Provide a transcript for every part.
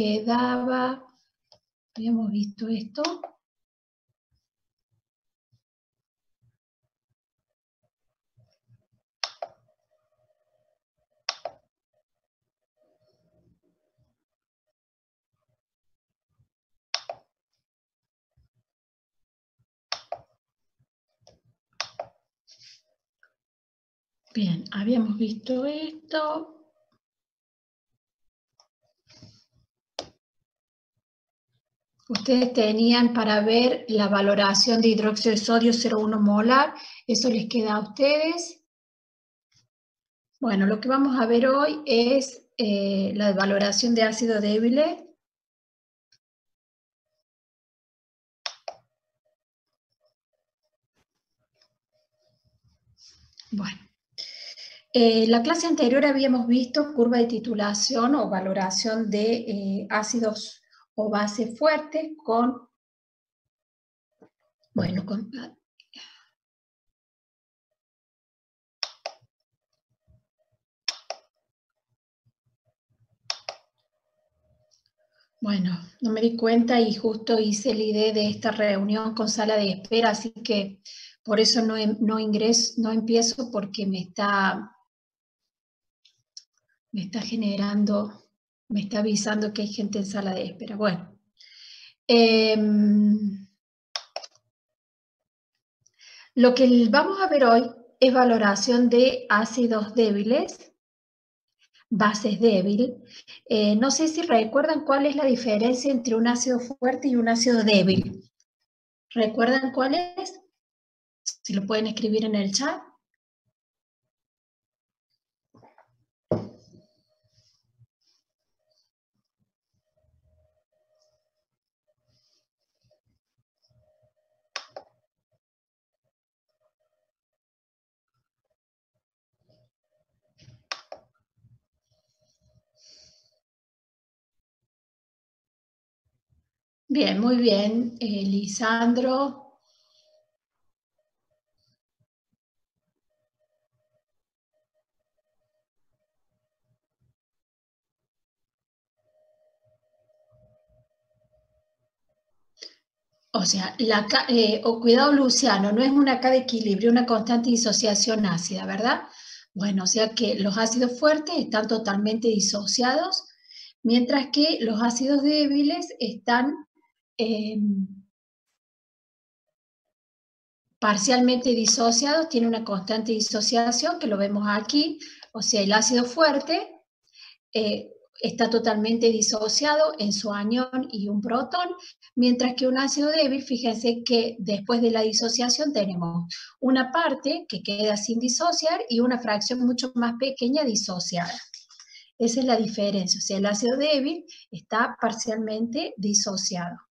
quedaba, habíamos visto esto. Bien, habíamos visto esto. Ustedes tenían para ver la valoración de hidróxido de sodio 0,1 molar. Eso les queda a ustedes. Bueno, lo que vamos a ver hoy es eh, la valoración de ácido débil. Bueno, en eh, la clase anterior habíamos visto curva de titulación o valoración de eh, ácidos o base fuerte con, bueno, con, Bueno, no me di cuenta y justo hice la idea de esta reunión con sala de espera, así que por eso no, no ingreso, no empiezo porque me está, me está generando me está avisando que hay gente en sala de espera. Bueno. Em, lo que vamos a ver hoy es valoración de ácidos débiles, bases débiles. Eh, no sé si recuerdan cuál es la diferencia entre un ácido fuerte y un ácido débil. ¿Recuerdan cuál es? Si lo pueden escribir en el chat. Bien, muy bien, eh, Lisandro. O sea, la, eh, cuidado Luciano, no es una K de equilibrio, una constante disociación ácida, ¿verdad? Bueno, o sea que los ácidos fuertes están totalmente disociados, mientras que los ácidos débiles están Em, parcialmente disociados, tiene una constante disociación que lo vemos aquí, o sea, el ácido fuerte eh, está totalmente disociado en su anión y un protón, mientras que un ácido débil, fíjense que después de la disociación tenemos una parte que queda sin disociar y una fracción mucho más pequeña disociada. Esa es la diferencia, o sea, el ácido débil está parcialmente disociado.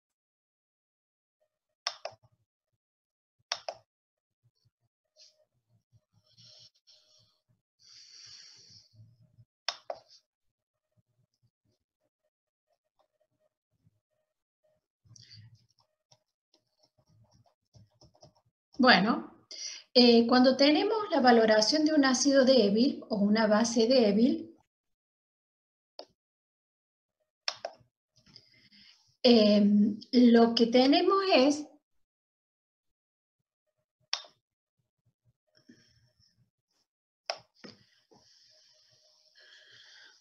Bueno, eh, cuando tenemos la valoración de un ácido débil o una base débil, em, lo que tenemos es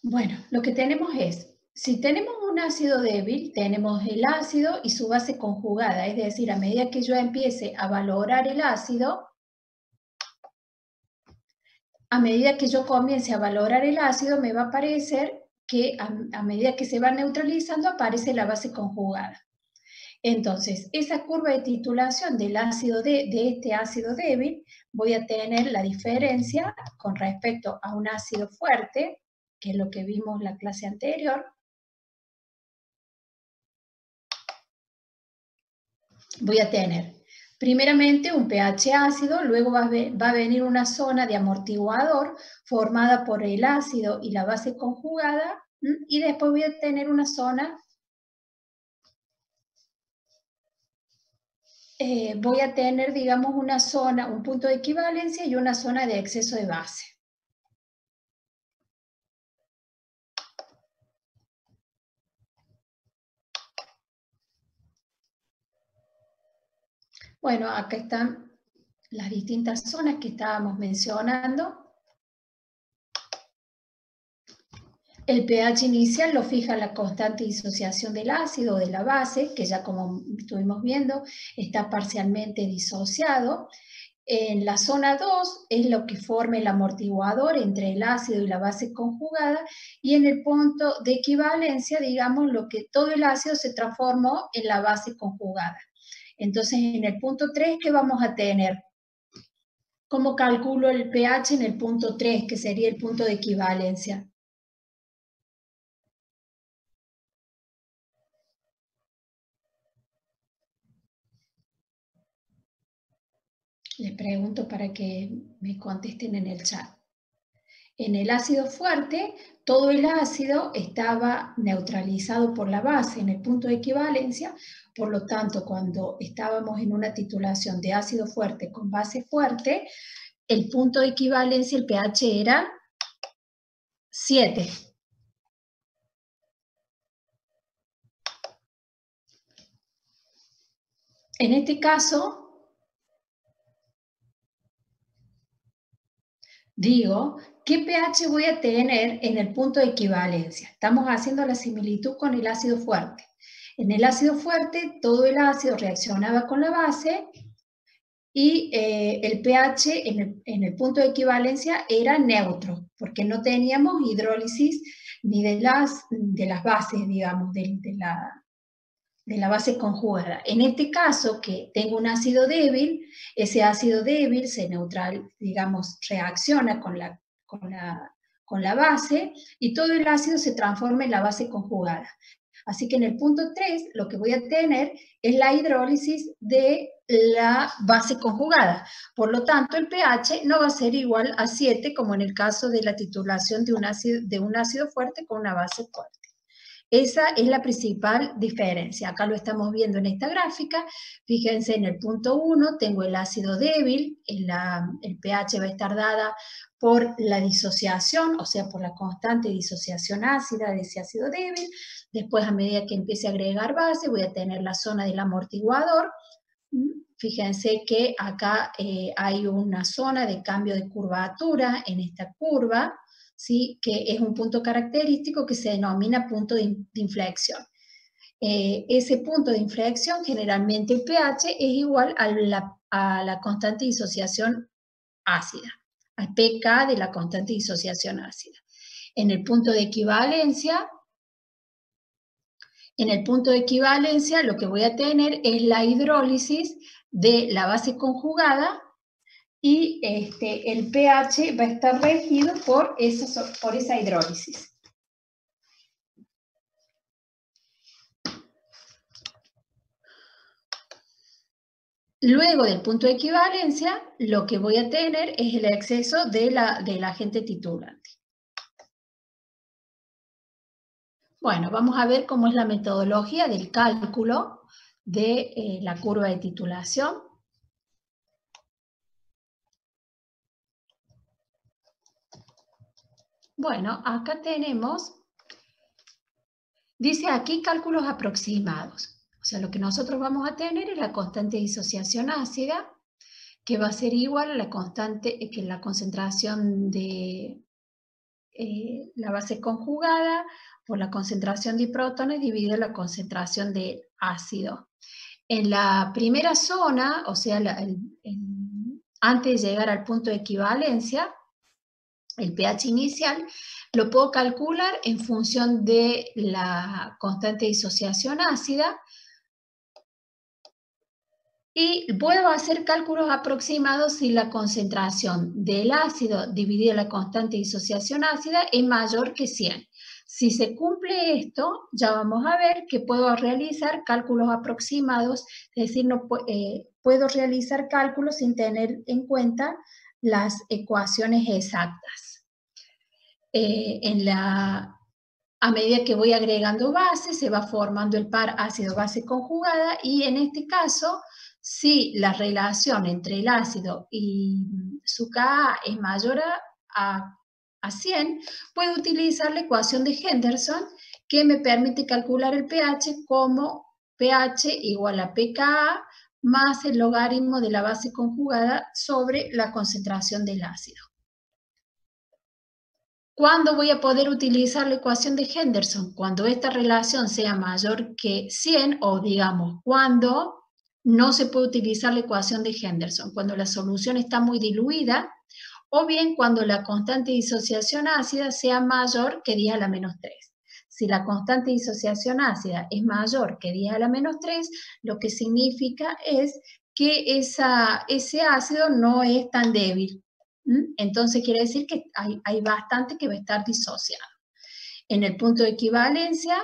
Bueno, lo que tenemos es si tenemos un ácido débil, tenemos el ácido y su base conjugada, es decir, a medida que yo empiece a valorar el ácido, a medida que yo comience a valorar el ácido, me va a aparecer que a, medida que se va neutralizando, aparece la base conjugada. Entonces, esa curva de titulación del ácido de, de este ácido débil, voy a tener la diferencia con respecto a un ácido fuerte, que es lo que vimos en la clase anterior, voy a tener primeramente un pH ácido, luego va a, venir una zona de amortiguador formada por el ácido y la base conjugada, y después voy a tener una zona, eh, voy a tener, digamos, una zona, un punto de equivalencia y una zona de exceso de base. Bueno, acá están las distintas zonas que estábamos mencionando. El pH inicial lo fija la constante disociación del ácido de la base, que ya como estuvimos viendo está parcialmente disociado. En la zona 2 es lo que forma el amortiguador entre el ácido y la base conjugada y en el punto de equivalencia, digamos, lo que todo el ácido se transformó en la base conjugada. Entonces, en el punto 3, ¿qué vamos a tener? ¿Cómo calculo el pH en el punto 3, que sería el punto de equivalencia? Les pregunto para que me contesten en el chat. En el ácido fuerte, todo el ácido estaba neutralizado por la base en el punto de equivalencia, por lo tanto, cuando estábamos en una titulación de ácido fuerte con base fuerte, el punto de equivalencia, el pH era 7. En este caso, digo, ¿qué pH voy a tener en el punto de equivalencia? Estamos haciendo la similitud con el ácido fuerte. En el ácido fuerte, todo el ácido reaccionaba con la base y eh, el pH en el, punto de equivalencia era neutro, porque no teníamos hidrólisis ni de las, de las bases, digamos, de, la, de la base conjugada. En este caso, que tengo un ácido débil, ese ácido débil se neutral, digamos, reacciona con la, con la, con la base y todo el ácido se transforma en la base conjugada. Así que en el punto 3 lo que voy a tener es la hidrólisis de la base conjugada. Por lo tanto, el pH no va a ser igual a 7 como en el caso de la titulación de un ácido, de un ácido fuerte con una base fuerte. Esa es la principal diferencia. Acá lo estamos viendo en esta gráfica. Fíjense en el punto 1 tengo el ácido débil, el, pH va a estar dada por la disociación, o sea, por la constante disociación ácida de ese ácido débil. Después, a medida que empiece a agregar base, voy a tener la zona del amortiguador. Fíjense que acá eh, hay una zona de cambio de curvatura en esta curva, ¿sí? que es un punto característico que se denomina punto de, inflexión. Eh, ese punto de inflexión, generalmente el pH, es igual a la, a la constante disociación ácida, al pK de la constante disociación ácida. En el punto de equivalencia, en el punto de equivalencia lo que voy a tener es la hidrólisis de la base conjugada y este, el pH va a estar regido por esa, por esa hidrólisis. Luego del punto de equivalencia, lo que voy a tener es el exceso de la, del agente titulante. Bueno, vamos a ver cómo es la metodología del cálculo de eh, la curva de titulación. Bueno, acá tenemos, dice aquí cálculos aproximados. O sea, lo que nosotros vamos a tener es la constante de disociación ácida, que va a ser igual a la constante, que la concentración de eh, la base conjugada por la concentración de protones dividido la concentración de ácido. En la primera zona, o sea, antes de llegar al punto de equivalencia, el pH inicial, lo puedo calcular en función de la constante de disociación ácida y puedo hacer cálculos aproximados si la concentración del ácido dividido la constante de disociación ácida es mayor que 100. Si se cumple esto, ya vamos a ver que puedo realizar cálculos aproximados, es decir, no, eh, puedo realizar cálculos sin tener en cuenta las ecuaciones exactas. Eh, en la, a medida que voy agregando bases, se va formando el par ácido-base conjugada y en este caso, si la relación entre el ácido y su Ka es mayor a, a 100, puedo utilizar la ecuación de Henderson que me permite calcular el pH como pH igual a pKa más el logaritmo de la base conjugada sobre la concentración del ácido. ¿Cuándo voy a poder utilizar la ecuación de Henderson? Cuando esta relación sea mayor que 100 o digamos, cuando no se puede utilizar la ecuación de Henderson, cuando la solución está muy diluida o bien cuando la constante de disociación ácida sea mayor que 10 a la menos 3. Si la constante de disociación ácida es mayor que 10 a la menos 3, lo que significa es que ese ácido no es tan débil. Entonces quiere decir que hay, hay bastante que va a estar disociado. En el punto de equivalencia,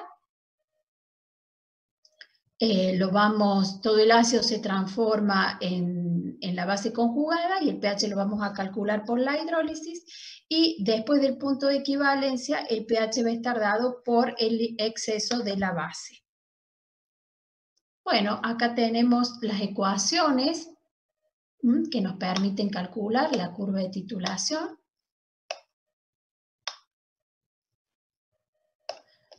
eh, lo vamos, todo el ácido se transforma en, en, la base conjugada y el pH lo vamos a calcular por la hidrólisis y después del punto de equivalencia el pH va a estar dado por el exceso de la base. Bueno, acá tenemos las ecuaciones que nos permiten calcular la curva de titulación.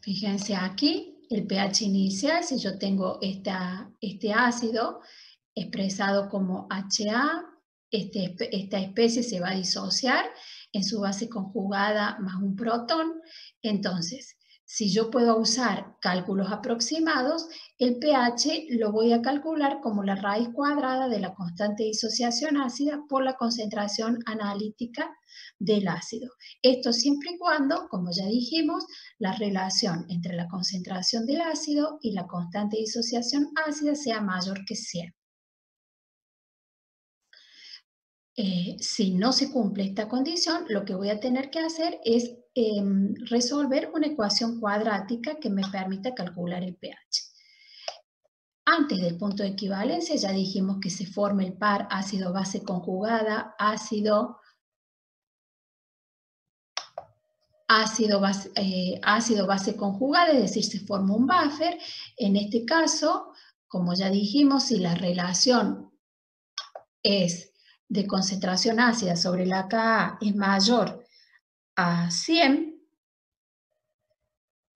Fíjense aquí, el pH inicial, si yo tengo esta, este ácido expresado como HA, este, esta especie se va a disociar en su base conjugada más un protón. Entonces, si yo puedo usar cálculos aproximados, el pH lo voy a calcular como la raíz cuadrada de la constante de disociación ácida por la concentración analítica del ácido. Esto siempre y cuando, como ya dijimos, la relación entre la concentración del ácido y la constante de disociación ácida sea mayor que 100. Eh, si no se cumple esta condición, lo que voy a tener que hacer es em, resolver una ecuación cuadrática que me permita calcular el pH. Antes del punto de equivalencia ya dijimos que se forma el par ácido-base conjugada, ácido, ácido base, eh, ácido base conjugada, es decir, se forma un buffer. En este caso, como ya dijimos, si la relación es de concentración ácida sobre la Ka es mayor a 100,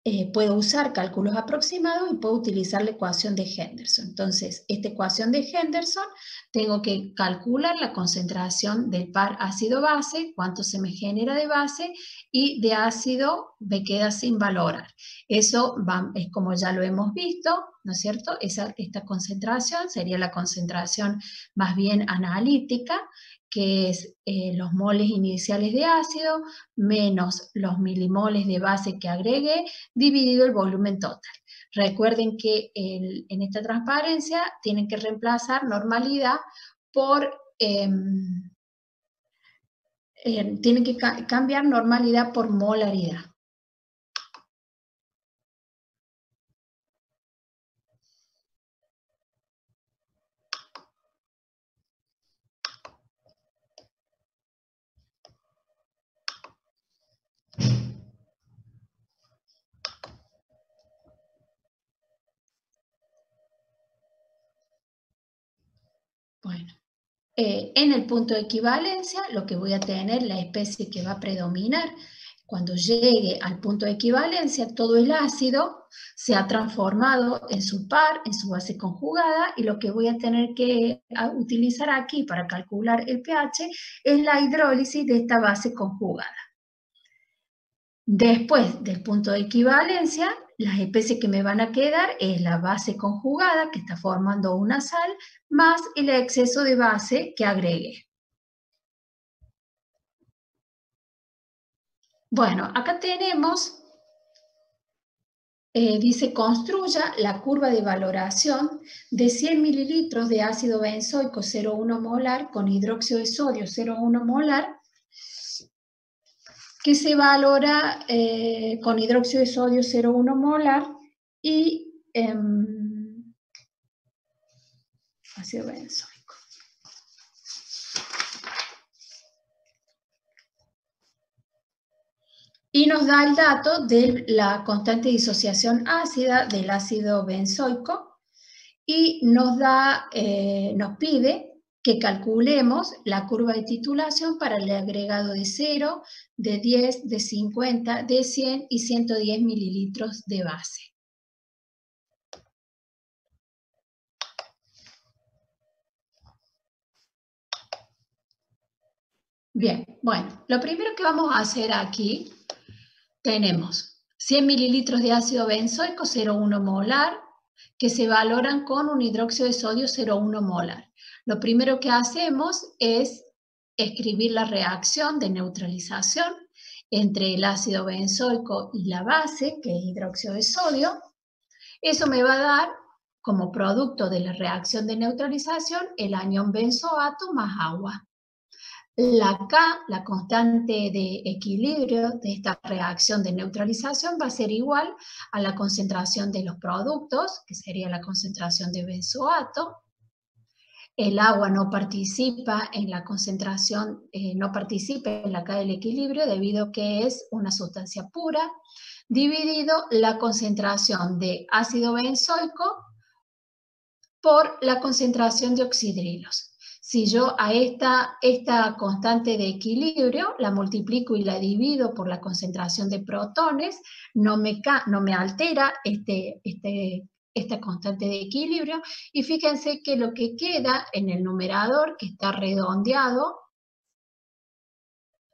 eh, puedo usar cálculos aproximados y puedo utilizar la ecuación de Henderson. Entonces, esta ecuación de Henderson, tengo que calcular la concentración del par ácido-base, cuánto se me genera de base, y de ácido me queda sin valorar. Eso es como ya lo hemos visto, ¿no es cierto? esta concentración sería la concentración más bien analítica, que es eh, los moles iniciales de ácido menos los milimoles de base que agregué, dividido el volumen total. Recuerden que en esta transparencia tienen que reemplazar normalidad por... Em, em, tienen que cambiar normalidad por molaridad. Bueno, eh, en el punto de equivalencia lo que voy a tener, la especie que va a predominar, cuando llegue al punto de equivalencia, todo el ácido se ha transformado en su par, en su base conjugada, y lo que voy a tener que utilizar aquí para calcular el pH es la hidrólisis de esta base conjugada. Después del punto de equivalencia, las especies que me van a quedar es la base conjugada, que está formando una sal, más el exceso de base que agregué. Bueno, acá tenemos, eh, dice, construya la curva de valoración de 100 mililitros de ácido benzoico 0,1 molar con hidróxido de sodio 0,1 molar que se valora eh, con hidróxido de sodio 0,1 molar y em, ácido benzoico. Y nos da el dato de la constante de disociación ácida del ácido benzoico y nos, da, eh, nos pide que calculemos la curva de titulación para el agregado de 0, de 10, de 50, de 100 y 110 mililitros de base. Bien, bueno, lo primero que vamos a hacer aquí, tenemos 100 mililitros de ácido benzoico, 0,1 molar, que se valoran con un hidróxido de sodio 0,1 molar. Lo primero que hacemos es escribir la reacción de neutralización entre el ácido benzoico y la base, que es hidróxido de sodio. Eso me va a dar como producto de la reacción de neutralización el anión benzoato más agua. La K, la constante de equilibrio de esta reacción de neutralización, va a ser igual a la concentración de los productos, que sería la concentración de benzoato. El agua no participa en la concentración, eh, no participa en la K del equilibrio debido a que es una sustancia pura, dividido la concentración de ácido benzoico por la concentración de oxidrilos. Si yo a esta, esta constante de equilibrio la multiplico y la divido por la concentración de protones, no me, no me altera este, este, esta constante de equilibrio. Y fíjense que lo que queda en el numerador, que está redondeado,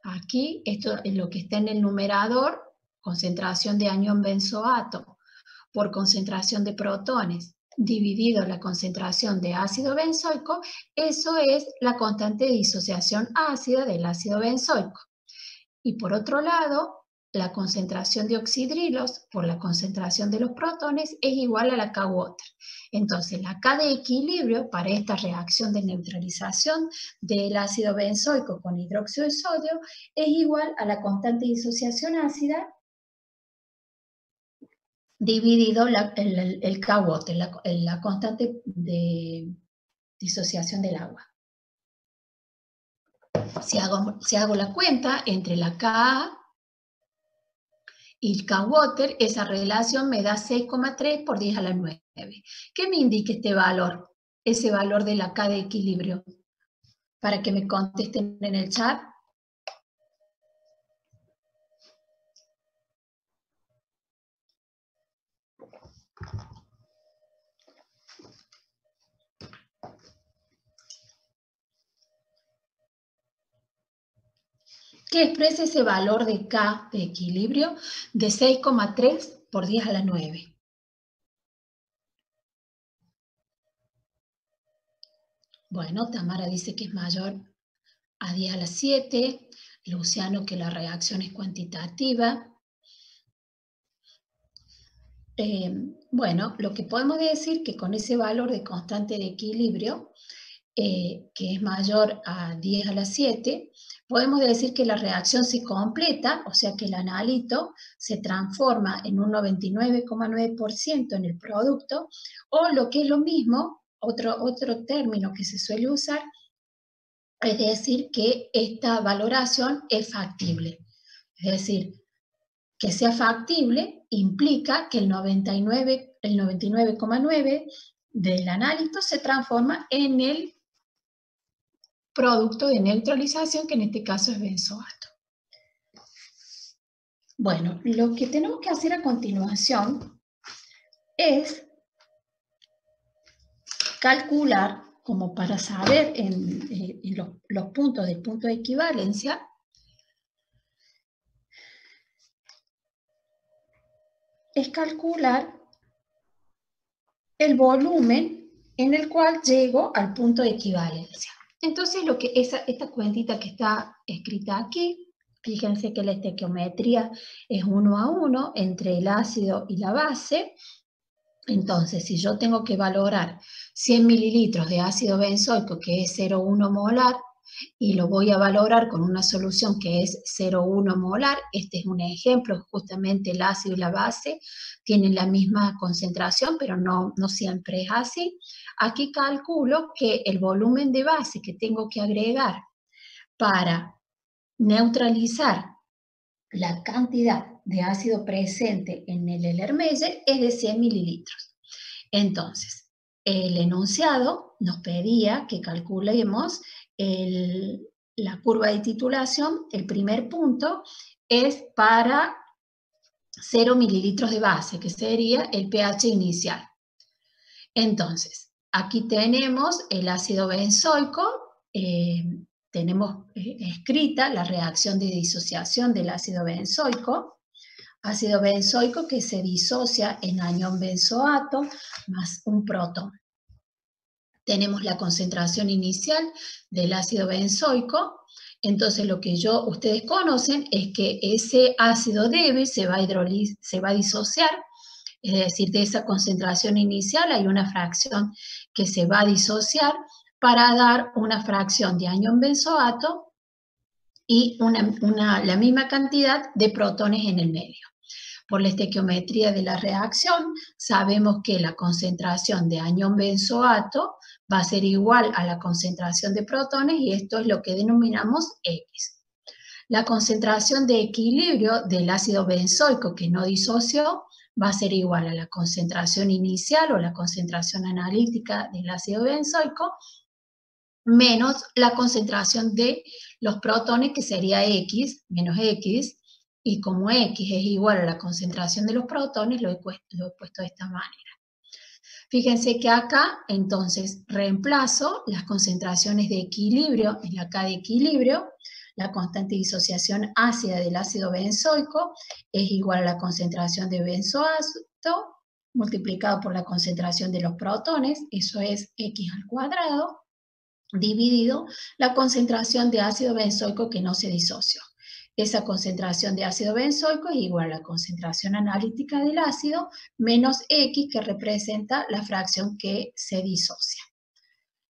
aquí, esto es lo que está en el numerador, concentración de anión benzoato por concentración de protones dividido la concentración de ácido benzoico, eso es la constante de disociación ácida del ácido benzoico. Y por otro lado, la concentración de oxidrilos por la concentración de los protones es igual a la K-water. Entonces, la K de equilibrio para esta reacción de neutralización del ácido benzoico con hidróxido de sodio es igual a la constante de disociación ácida dividido el, el, K-water, la, constante de disociación del agua. Si hago, si hago la cuenta entre la Ka y el K-water, esa relación me da 6,3 por 10 a la 9. ¿Qué me indica este valor? Ese valor de la K de equilibrio. Para que me contesten en el chat. Que expresa ese valor de K de equilibrio de 6,3 por 10 a la 9. Bueno, Tamara dice que es mayor a 10 a la 7, Luciano que la reacción es cuantitativa. Eh, bueno, lo que podemos decir que con ese valor de constante de equilibrio, eh, que es mayor a 10 a la 7, podemos decir que la reacción se completa, o sea que el analito se transforma en un 99,9% en el producto, o lo que es lo mismo, otro, otro término que se suele usar, es decir que esta valoración es factible. Es decir, que sea factible implica que el 99,9% el 99, del analito se transforma en el producto de neutralización, que en este caso es benzoato. Bueno, lo que tenemos que hacer a continuación es calcular, como para saber en, eh, los, los puntos del punto de equivalencia, es calcular el volumen en el cual llego al punto de equivalencia. Entonces, lo que esta cuentita que está escrita aquí, fíjense que la estequiometría es uno a uno entre el ácido y la base. Entonces, si yo tengo que valorar 100 mililitros de ácido benzoico, que es 0,1 molar, y lo voy a valorar con una solución que es 0,1 molar. Este es un ejemplo, justamente el ácido y la base tienen la misma concentración, pero no, no siempre es así. Aquí calculo que el volumen de base que tengo que agregar para neutralizar la cantidad de ácido presente en el Erlenmeyer es de 100 mililitros. Entonces, el enunciado nos pedía que calculemos la curva de titulación, el primer punto es para 0 mililitros de base, que sería el pH inicial. Entonces, aquí tenemos el ácido benzoico, eh, tenemos eh, escrita la reacción de disociación del ácido benzoico, ácido benzoico que se disocia en anión benzoato más un protón. Tenemos la concentración inicial del ácido benzoico, entonces lo que yo, ustedes conocen es que ese ácido débil se va a, se va a disociar, es decir, de esa concentración inicial hay una fracción que se va a disociar para dar una fracción de anión benzoato y la misma cantidad de protones en el medio. Por la estequiometría de la reacción, sabemos que la concentración de anión benzoato va a ser igual a la concentración de protones y esto es lo que denominamos X. La concentración de equilibrio del ácido benzoico que no disoció va a ser igual a la concentración inicial o la concentración analítica del ácido benzoico menos la concentración de los protones, que sería X, menos X, y como X es igual a la concentración de los protones, lo he, puesto, de esta manera. Fíjense que acá, entonces, reemplazo las concentraciones de equilibrio, en la K de equilibrio, la constante disociación ácida del ácido benzoico es igual a la concentración de benzoato multiplicado por la concentración de los protones, eso es X al cuadrado, dividido la concentración de ácido benzoico que no se disoció. Esa concentración de ácido benzoico es igual a la concentración analítica del ácido menos X que representa la fracción que se disocia.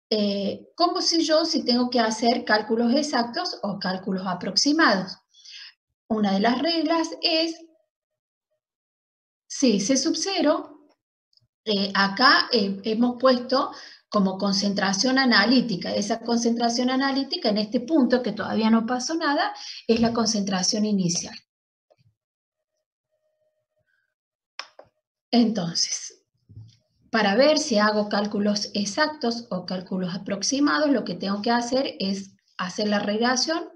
Eh, ¿Cómo sé yo si tengo que hacer cálculos exactos o cálculos aproximados? Una de las reglas es, si C sub 0, eh, acá eh, hemos puesto como concentración analítica. Esa concentración analítica en este punto, que todavía no pasó nada, es la concentración inicial. Entonces, para ver si hago cálculos exactos o cálculos aproximados, lo que tengo que hacer es hacer la relación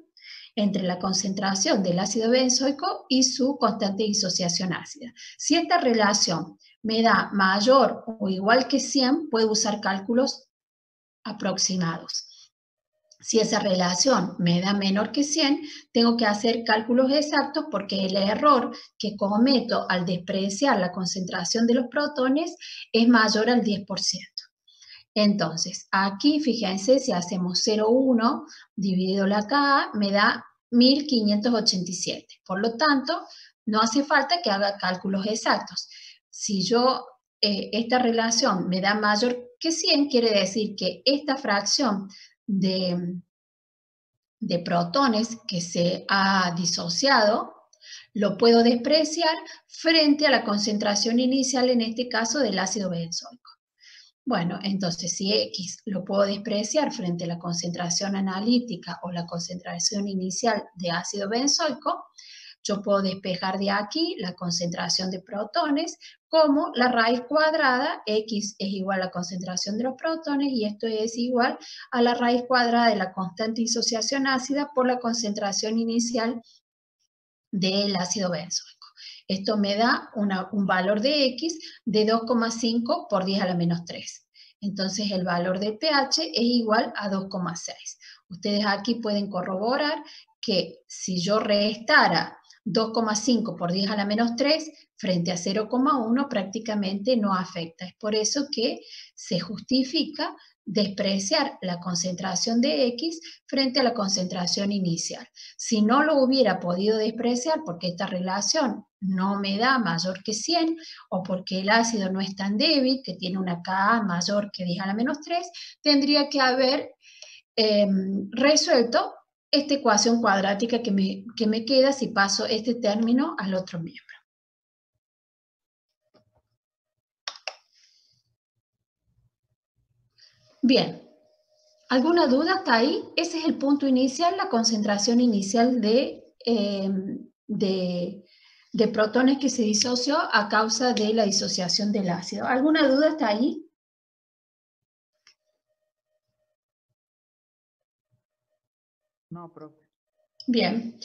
entre la concentración del ácido benzoico y su constante de disociación ácida. Si esta relación me da mayor o igual que 100, puedo usar cálculos aproximados. Si esa relación me da menor que 100, tengo que hacer cálculos exactos porque el error que cometo al despreciar la concentración de los protones es mayor al 10%. Entonces, aquí fíjense, si hacemos 0,1 dividido la K, me da 1587. Por lo tanto, no hace falta que haga cálculos exactos si yo, eh, esta relación me da mayor que 100, quiere decir que esta fracción de, de protones que se ha disociado, lo puedo despreciar frente a la concentración inicial, en este caso del ácido benzoico. Bueno, entonces si X lo puedo despreciar frente a la concentración analítica o la concentración inicial de ácido benzoico, yo puedo despejar de aquí la concentración de protones como la raíz cuadrada, x es igual a la concentración de los protones y esto es igual a la raíz cuadrada de la constante disociación ácida por la concentración inicial del ácido benzoico. Esto me da un valor de x de 2,5 por 10 a la menos 3. Entonces el valor de pH es igual a 2,6. Ustedes aquí pueden corroborar que si yo restara 2,5 por 10 a la menos 3 frente a 0,1 prácticamente no afecta. Es por eso que se justifica despreciar la concentración de X frente a la concentración inicial. Si no lo hubiera podido despreciar porque esta relación no me da mayor que 100 o porque el ácido no es tan débil, que tiene una Ka mayor que 10 a la menos 3, tendría que haber em, resuelto esta ecuación cuadrática que me, que me queda si paso este término al otro miembro. Bien, ¿alguna duda hasta ahí? Ese es el punto inicial, la concentración inicial de, em, de, de protones que se disoció a causa de la disociación del ácido. ¿Alguna duda hasta ahí? Bien,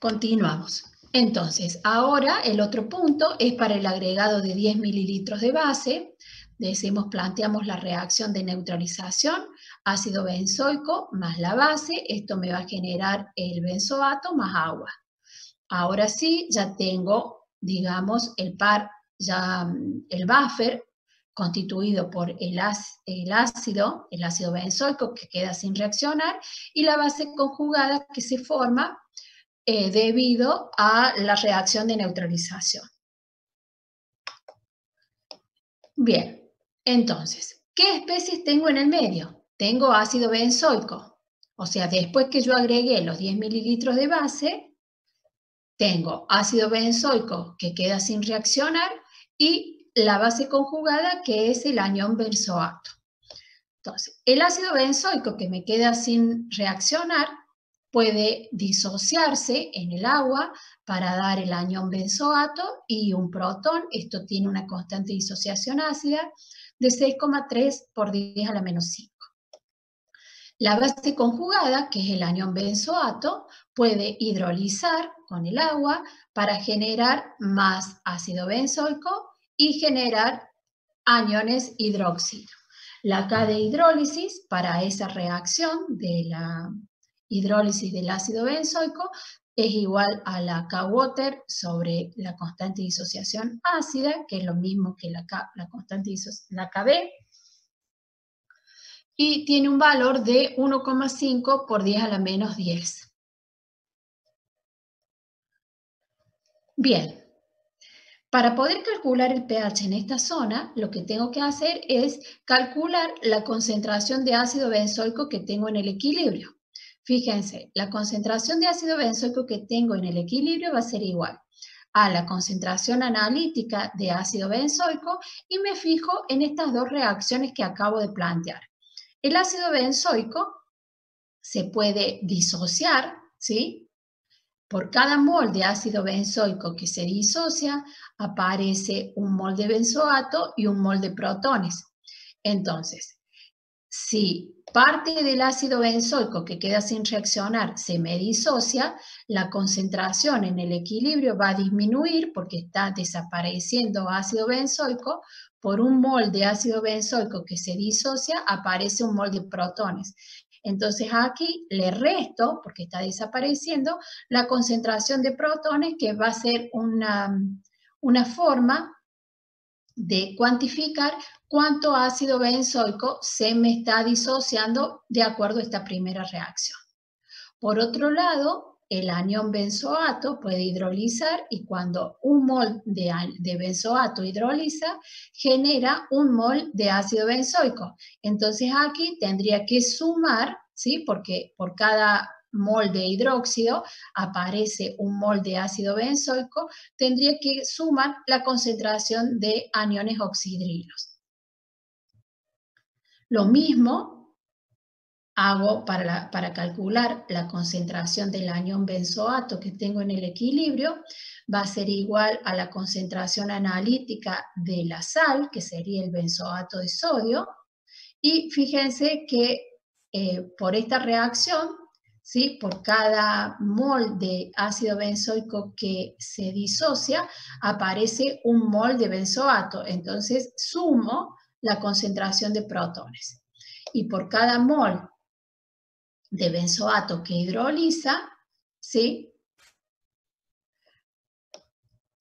continuamos. Entonces, ahora el otro punto es para el agregado de 10 mililitros de base. decimos, planteamos la reacción de neutralización, ácido benzoico más la base, esto me va a generar el benzoato más agua. Ahora sí, ya tengo, digamos, el par, ya mm, el buffer constituido por el, ácido, benzoico que queda sin reaccionar, y la base conjugada que se forma eh, debido a la reacción de neutralización. Bien, entonces, ¿qué especies tengo en el medio? Tengo ácido benzoico, o sea, después que yo agregué los 10 mililitros de base, tengo ácido benzoico que queda sin reaccionar y la base conjugada que es el anión benzoato. Entonces, el ácido benzoico que me queda sin reaccionar puede disociarse en el agua para dar el anión benzoato y un protón. Esto tiene una constante disociación ácida de 6,3 por 10 a la menos 5. La base conjugada, que es el anión benzoato, puede hidrolizar con el agua para generar más ácido benzoico y generar aniones hidróxido. La K de hidrólisis para esa reacción de la hidrólisis del ácido benzoico es igual a la K-water sobre la constante de disociación ácida, que es lo mismo que la, la constante la KB, y tiene un valor de 1,5 por 10 a la menos 10. Bien, para poder calcular el pH en esta zona, lo que tengo que hacer es calcular la concentración de ácido benzoico que tengo en el equilibrio. Fíjense, la concentración de ácido benzoico que tengo en el equilibrio va a ser igual a la concentración analítica de ácido benzoico y me fijo en estas dos reacciones que acabo de plantear. El ácido benzoico se puede disociar, ¿sí? Por cada mol de ácido benzoico que se disocia, aparece un mol de benzoato y un mol de protones. Entonces, si parte del ácido benzoico que queda sin reaccionar se me disocia, la concentración en el equilibrio va a disminuir porque está desapareciendo ácido benzoico. Por un mol de ácido benzoico que se disocia, aparece un mol de protones. Entonces aquí le resto, porque está desapareciendo, la concentración de protones, que va a ser una, una forma de cuantificar cuánto ácido benzoico se me está disociando de acuerdo a esta primera reacción. Por otro lado, el anión benzoato puede hidrolizar y cuando un mol de, benzoato hidroliza, genera un mol de ácido benzoico. Entonces aquí tendría que sumar, ¿sí? porque por cada mol de hidróxido, aparece un mol de ácido benzoico, tendría que sumar la concentración de aniones oxidrilos. Lo mismo hago para, para, calcular la concentración del anión benzoato que tengo en el equilibrio, va a ser igual a la concentración analítica de la sal, que sería el benzoato de sodio, y fíjense que eh, por esta reacción ¿sí? Por cada mol de ácido benzoico que se disocia, aparece un mol de benzoato. Entonces, sumo la concentración de protones. Y por cada mol de benzoato que hidroliza, ¿sí?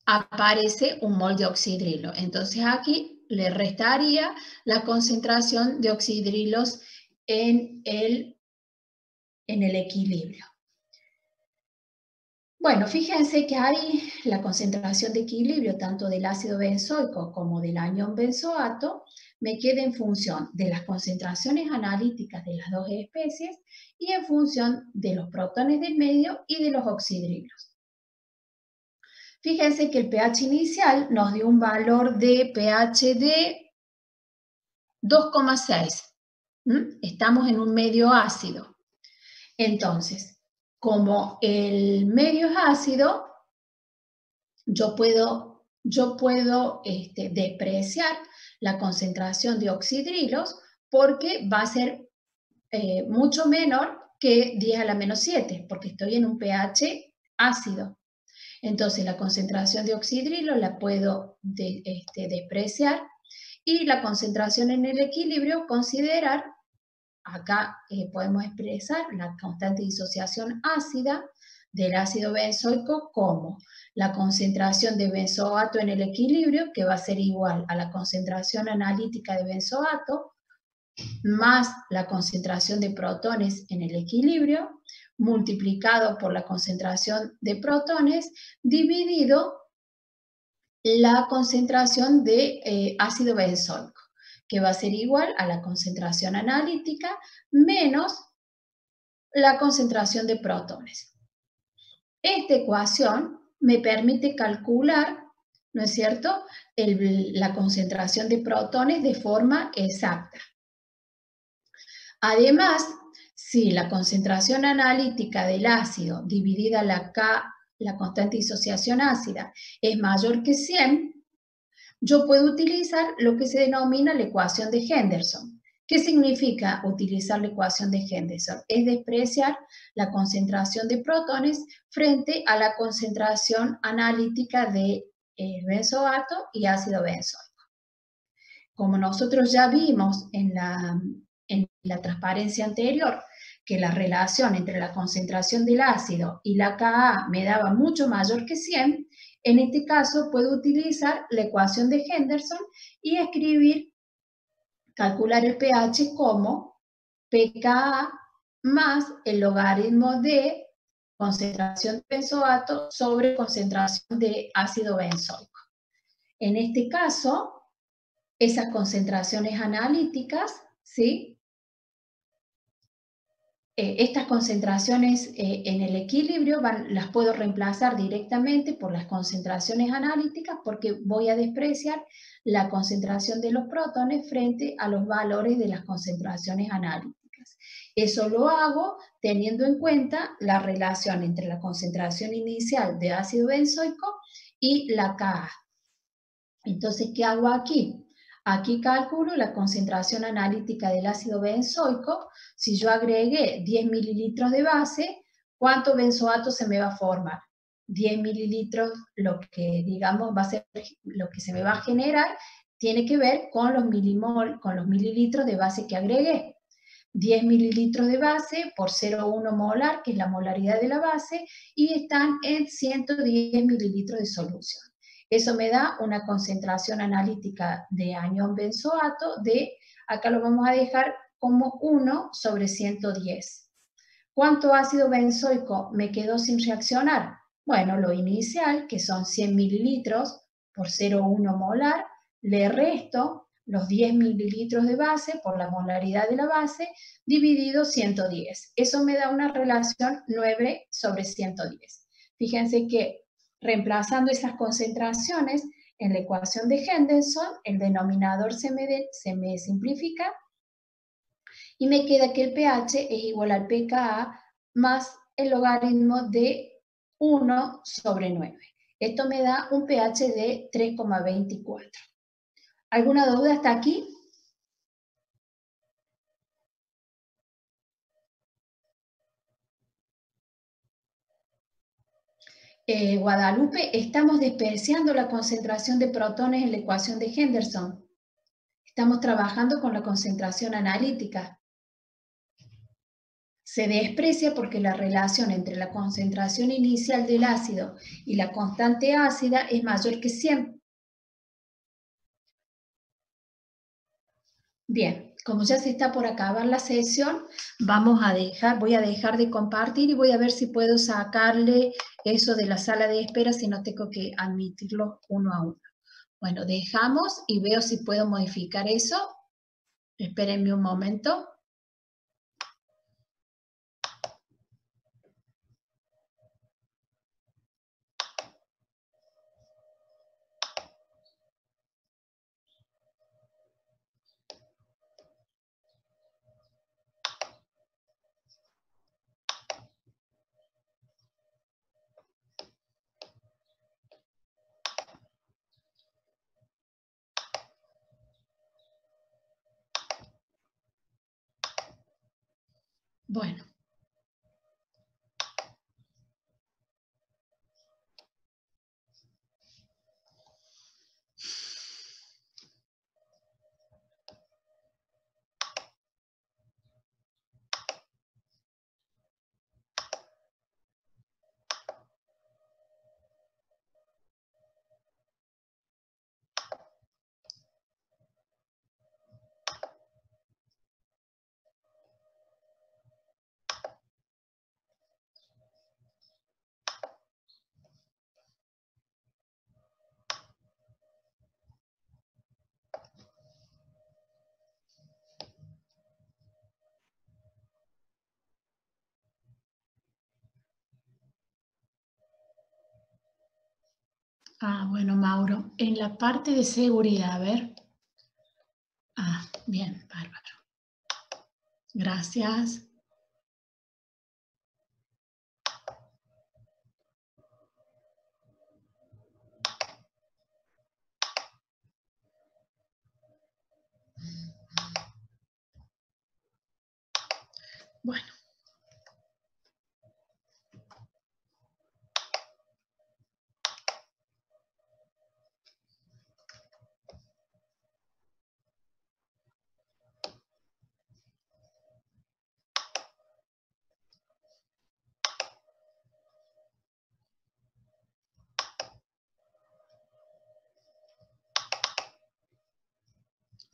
aparece un mol de oxidrilo. Entonces aquí le restaría la concentración de oxidrilos en el en el equilibrio. Bueno, fíjense que ahí la concentración de equilibrio tanto del ácido benzoico como del anión benzoato me queda en función de las concentraciones analíticas de las dos especies y en función de los protones del medio y de los oxidrilos. Fíjense que el pH inicial nos dio un valor de pH de 2,6. Estamos en un medio ácido. Entonces, como el medio es ácido, yo puedo, yo puedo este, despreciar la concentración de oxidrilos porque va a ser eh, mucho menor que 10 a la menos 7, porque estoy en un pH ácido. Entonces, la concentración de oxidrilo la puedo este, despreciar Y la concentración en el equilibrio, considerar, acá eh, podemos expresar la constante disociación ácida del ácido benzoico como la concentración de benzoato en el equilibrio, que va a ser igual a la concentración analítica de benzoato, más la concentración de protones en el equilibrio, multiplicado por la concentración de protones, dividido la concentración de eh, ácido benzoico, que va a ser igual a la concentración analítica menos la concentración de protones. Esta ecuación me permite calcular, ¿no es cierto?, la concentración de protones de forma exacta. Además, si la concentración analítica del ácido dividida la K, la constante de disociación ácida, es mayor que 100, yo puedo utilizar lo que se denomina la ecuación de Henderson. ¿Qué significa utilizar la ecuación de Henderson? Es despreciar la concentración de protones frente a la concentración analítica de eh, benzoato y ácido benzoico. Como nosotros ya vimos en la, en la transparencia anterior, que la relación entre la concentración del ácido y la Ka me daba mucho mayor que 100, en este caso puedo utilizar la ecuación de Henderson y escribir, calcular el pH como pKa más el logaritmo de concentración de benzoato sobre concentración de ácido benzoico. En este caso, esas concentraciones analíticas, ¿sí? Eh, estas concentraciones eh, en el equilibrio las puedo reemplazar directamente por las concentraciones analíticas porque voy a despreciar la concentración de los protones frente a los valores de las concentraciones analíticas. Eso lo hago teniendo en cuenta la relación entre la concentración inicial de ácido benzoico y la Ka. Entonces, ¿qué hago aquí? Aquí calculo la concentración analítica del ácido benzoico. Si yo agregué 10 mililitros de base, ¿cuánto benzoato se me va a formar? 10 mililitros, lo que digamos va a ser, lo que se me va a generar, tiene que ver con los milimol, con los mililitros de base que agregué. 10 mililitros de base por 0,1 molar, que es la molaridad de la base, y están en 110 mililitros de solución. Eso me da una concentración analítica de anión benzoato de, acá lo vamos a dejar como 1 sobre 110. ¿Cuánto ácido benzoico me quedó sin reaccionar? Bueno, lo inicial, que son 100 mililitros por 0,1 molar, le resto los 10 mililitros de base por la molaridad de la base dividido 110. Eso me da una relación 9 sobre 110. Fíjense que Reemplazando esas concentraciones en la ecuación de Henderson, el denominador se me, se me simplifica y me queda que el pH es igual al pKa más el logaritmo de 1 sobre 9. Esto me da un pH de 3,24. ¿Alguna duda hasta aquí? Eh, Guadalupe, estamos despreciando la concentración de protones en la ecuación de Henderson. Estamos trabajando con la concentración analítica. Se desprecia porque la relación entre la concentración inicial del ácido y la constante ácida es mayor que 100. Bien, como ya se está por acabar la sesión, vamos a dejar, voy a dejar de compartir y voy a ver si puedo sacarle eso de la sala de espera si no tengo que admitirlo uno a uno. Bueno, dejamos y veo si puedo modificar eso. Espérenme un momento. Bueno. Ah, bueno, Mauro, en la parte de seguridad, a ver. Ah, bien, bárbaro. Gracias. Bueno.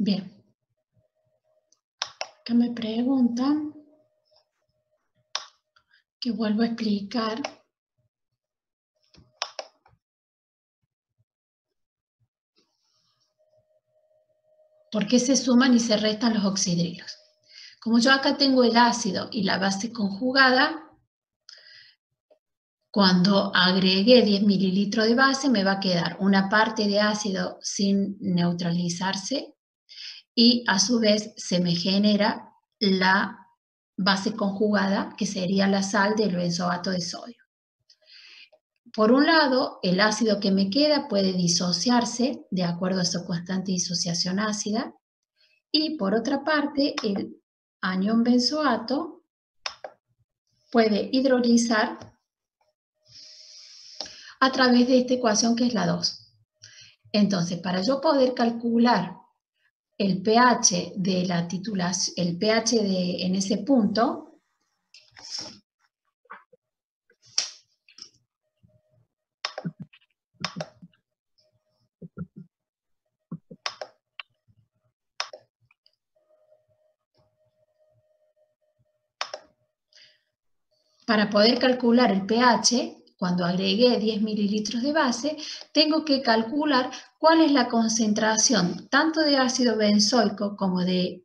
Bien. Acá me preguntan que vuelvo a explicar. ¿Por qué se suman y se restan los oxidrilos? Como yo acá tengo el ácido y la base conjugada, cuando agregué 10 mililitros de base me va a quedar una parte de ácido sin neutralizarse y a su vez se me genera la base conjugada, que sería la sal del benzoato de sodio. Por un lado, el ácido que me queda puede disociarse de acuerdo a su constante disociación ácida y por otra parte, el anión benzoato puede hidrolizar a través de esta ecuación que es la 2. Entonces, para yo poder calcular el pH de la titulación, el pH de, en ese punto, para poder calcular el pH, cuando agregué 10 mililitros de base, tengo que calcular cuál es la concentración tanto de ácido benzoico como de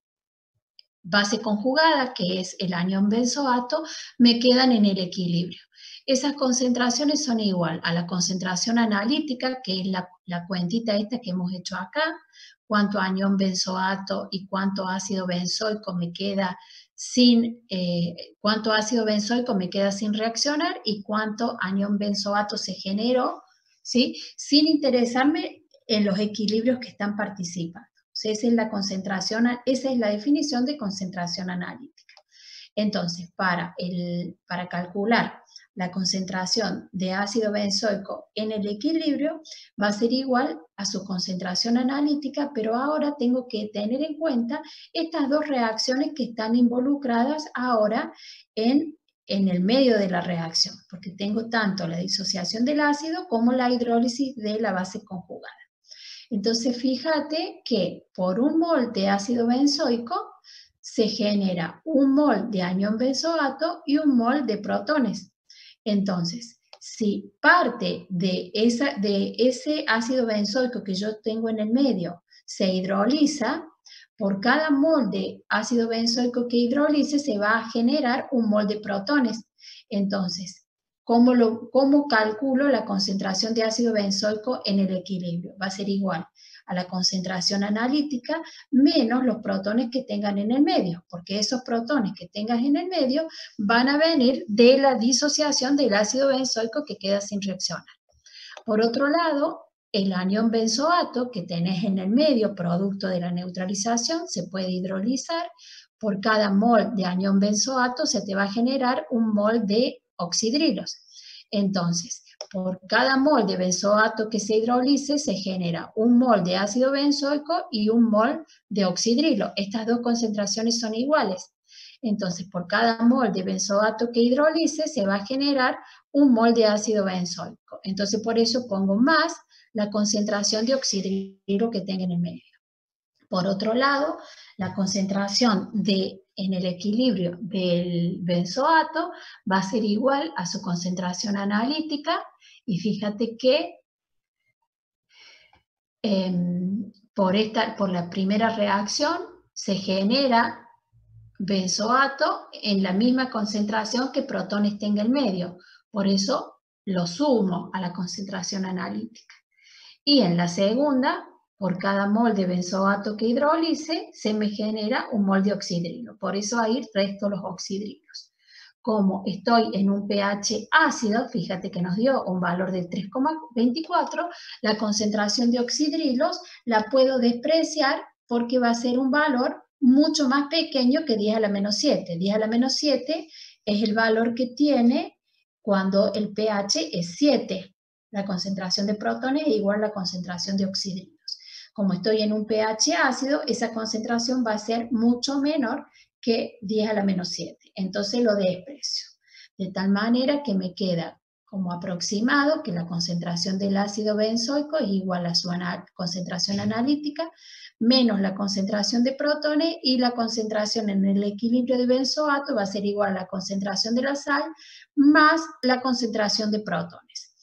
base conjugada, que es el anión benzoato, me quedan en el equilibrio. Esas concentraciones son igual a la concentración analítica, que es la, la cuentita esta que hemos hecho acá, cuánto anión benzoato y cuánto ácido benzoico me queda sin, eh, cuánto ácido benzoico me queda sin reaccionar y cuánto anión benzoato se generó, ¿sí? Sin interesarme en los equilibrios que están participando. esa es la concentración, esa es la definición de concentración analítica. Entonces, para, el, para calcular la concentración de ácido benzoico en el equilibrio va a ser igual a su concentración analítica, pero ahora tengo que tener en cuenta estas dos reacciones que están involucradas ahora en, en el medio de la reacción, porque tengo tanto la disociación del ácido como la hidrólisis de la base conjugada. Entonces, fíjate que por un mol de ácido benzoico se genera un mol de anión benzoato y un mol de protones. Entonces, si parte de, esa, de ese ácido benzoico que yo tengo en el medio se hidroliza, por cada mol de ácido benzoico que hidrolice se va a generar un mol de protones. Entonces, ¿cómo, lo, ¿cómo calculo la concentración de ácido benzoico en el equilibrio? Va a ser igual a la concentración analítica menos los protones que tengan en el medio, porque esos protones que tengas en el medio van a venir de la disociación del ácido benzoico que queda sin reaccionar. Por otro lado, el anión benzoato que tenés en el medio, producto de la neutralización, se puede hidrolizar. Por cada mol de anión benzoato se te va a generar un mol de oxidrilos. Entonces, por cada mol de benzoato que se hidrolice se genera un mol de ácido benzoico y un mol de oxidrilo. Estas dos concentraciones son iguales. Entonces, por cada mol de benzoato que hidrolice se va a generar un mol de ácido benzoico. Entonces, por eso pongo más la concentración de oxidrilo que tenga en el medio. Por otro lado, la concentración de, en el equilibrio del benzoato va a ser igual a su concentración analítica y fíjate que em, por, esta, por la primera reacción se genera benzoato en la misma concentración que protones tenga el medio. Por eso lo sumo a la concentración analítica. Y en la segunda, por cada mol de benzoato que hidrolice, se me genera un mol de oxidrilo. Por eso ahí resto los oxidrilos. Como estoy en un pH ácido, fíjate que nos dio un valor de 3,24, la concentración de oxidrilos la puedo despreciar porque va a ser un valor mucho más pequeño que 10 a la menos 7. 10 a la menos 7 es el valor que tiene cuando el pH es 7. La concentración de protones es igual a la concentración de oxidrilos. Como estoy en un pH ácido, esa concentración va a ser mucho menor que 10 a la menos 7. Entonces lo desprecio. De tal manera que me queda como aproximado que la concentración del ácido benzoico es igual a su concentración analítica menos la concentración de protones y la concentración en el equilibrio de benzoato va a ser igual a la concentración de la sal más la concentración de protones.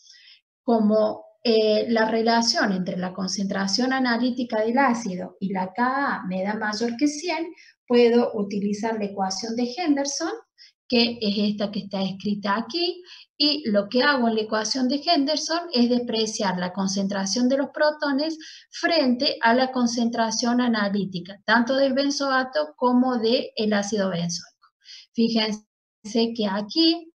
Como eh, la relación entre la concentración analítica del ácido y la Ka me da mayor que 100, puedo utilizar la ecuación de Henderson que es esta que está escrita aquí, y lo que hago en la ecuación de Henderson es despreciar la concentración de los protones frente a la concentración analítica, tanto del benzoato como del ácido benzoico. Fíjense que aquí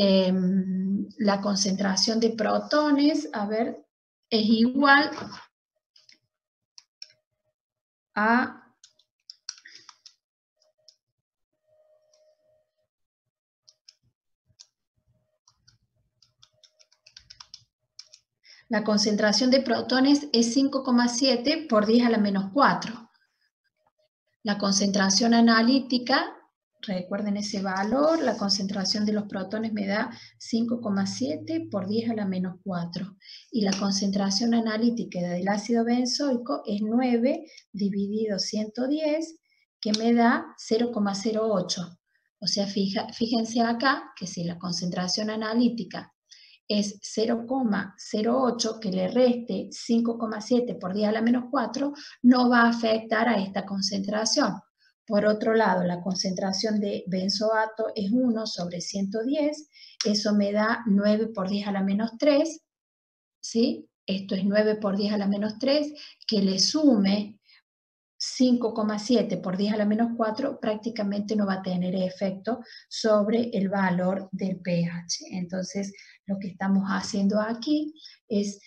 em, la concentración de protones, a ver, es igual a La concentración de protones es 5,7 por 10 a la menos 4. La concentración analítica, recuerden ese valor, la concentración de los protones me da 5,7 por 10 a la menos 4. Y la concentración analítica del ácido benzoico es 9 dividido 110, que me da 0,08. O sea, fíjense acá que si la concentración analítica es 0,08 que le reste 5,7 por 10 a la menos 4, no va a afectar a esta concentración. Por otro lado, la concentración de benzoato es 1 sobre 110, eso me da 9 por 10 a la menos 3, ¿sí? Esto es 9 por 10 a la menos 3, que le sume 5,7 por 10 a la menos 4 prácticamente no va a tener efecto sobre el valor del pH. Entonces, lo que estamos haciendo aquí es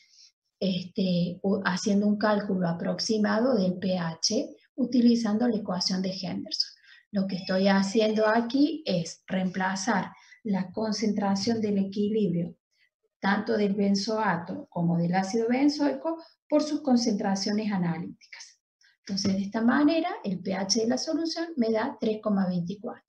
este, haciendo un cálculo aproximado del pH utilizando la ecuación de Henderson. Lo que estoy haciendo aquí es reemplazar la concentración del equilibrio tanto del benzoato como del ácido benzoico por sus concentraciones analíticas. Entonces, de esta manera, el pH de la solución me da 3,24.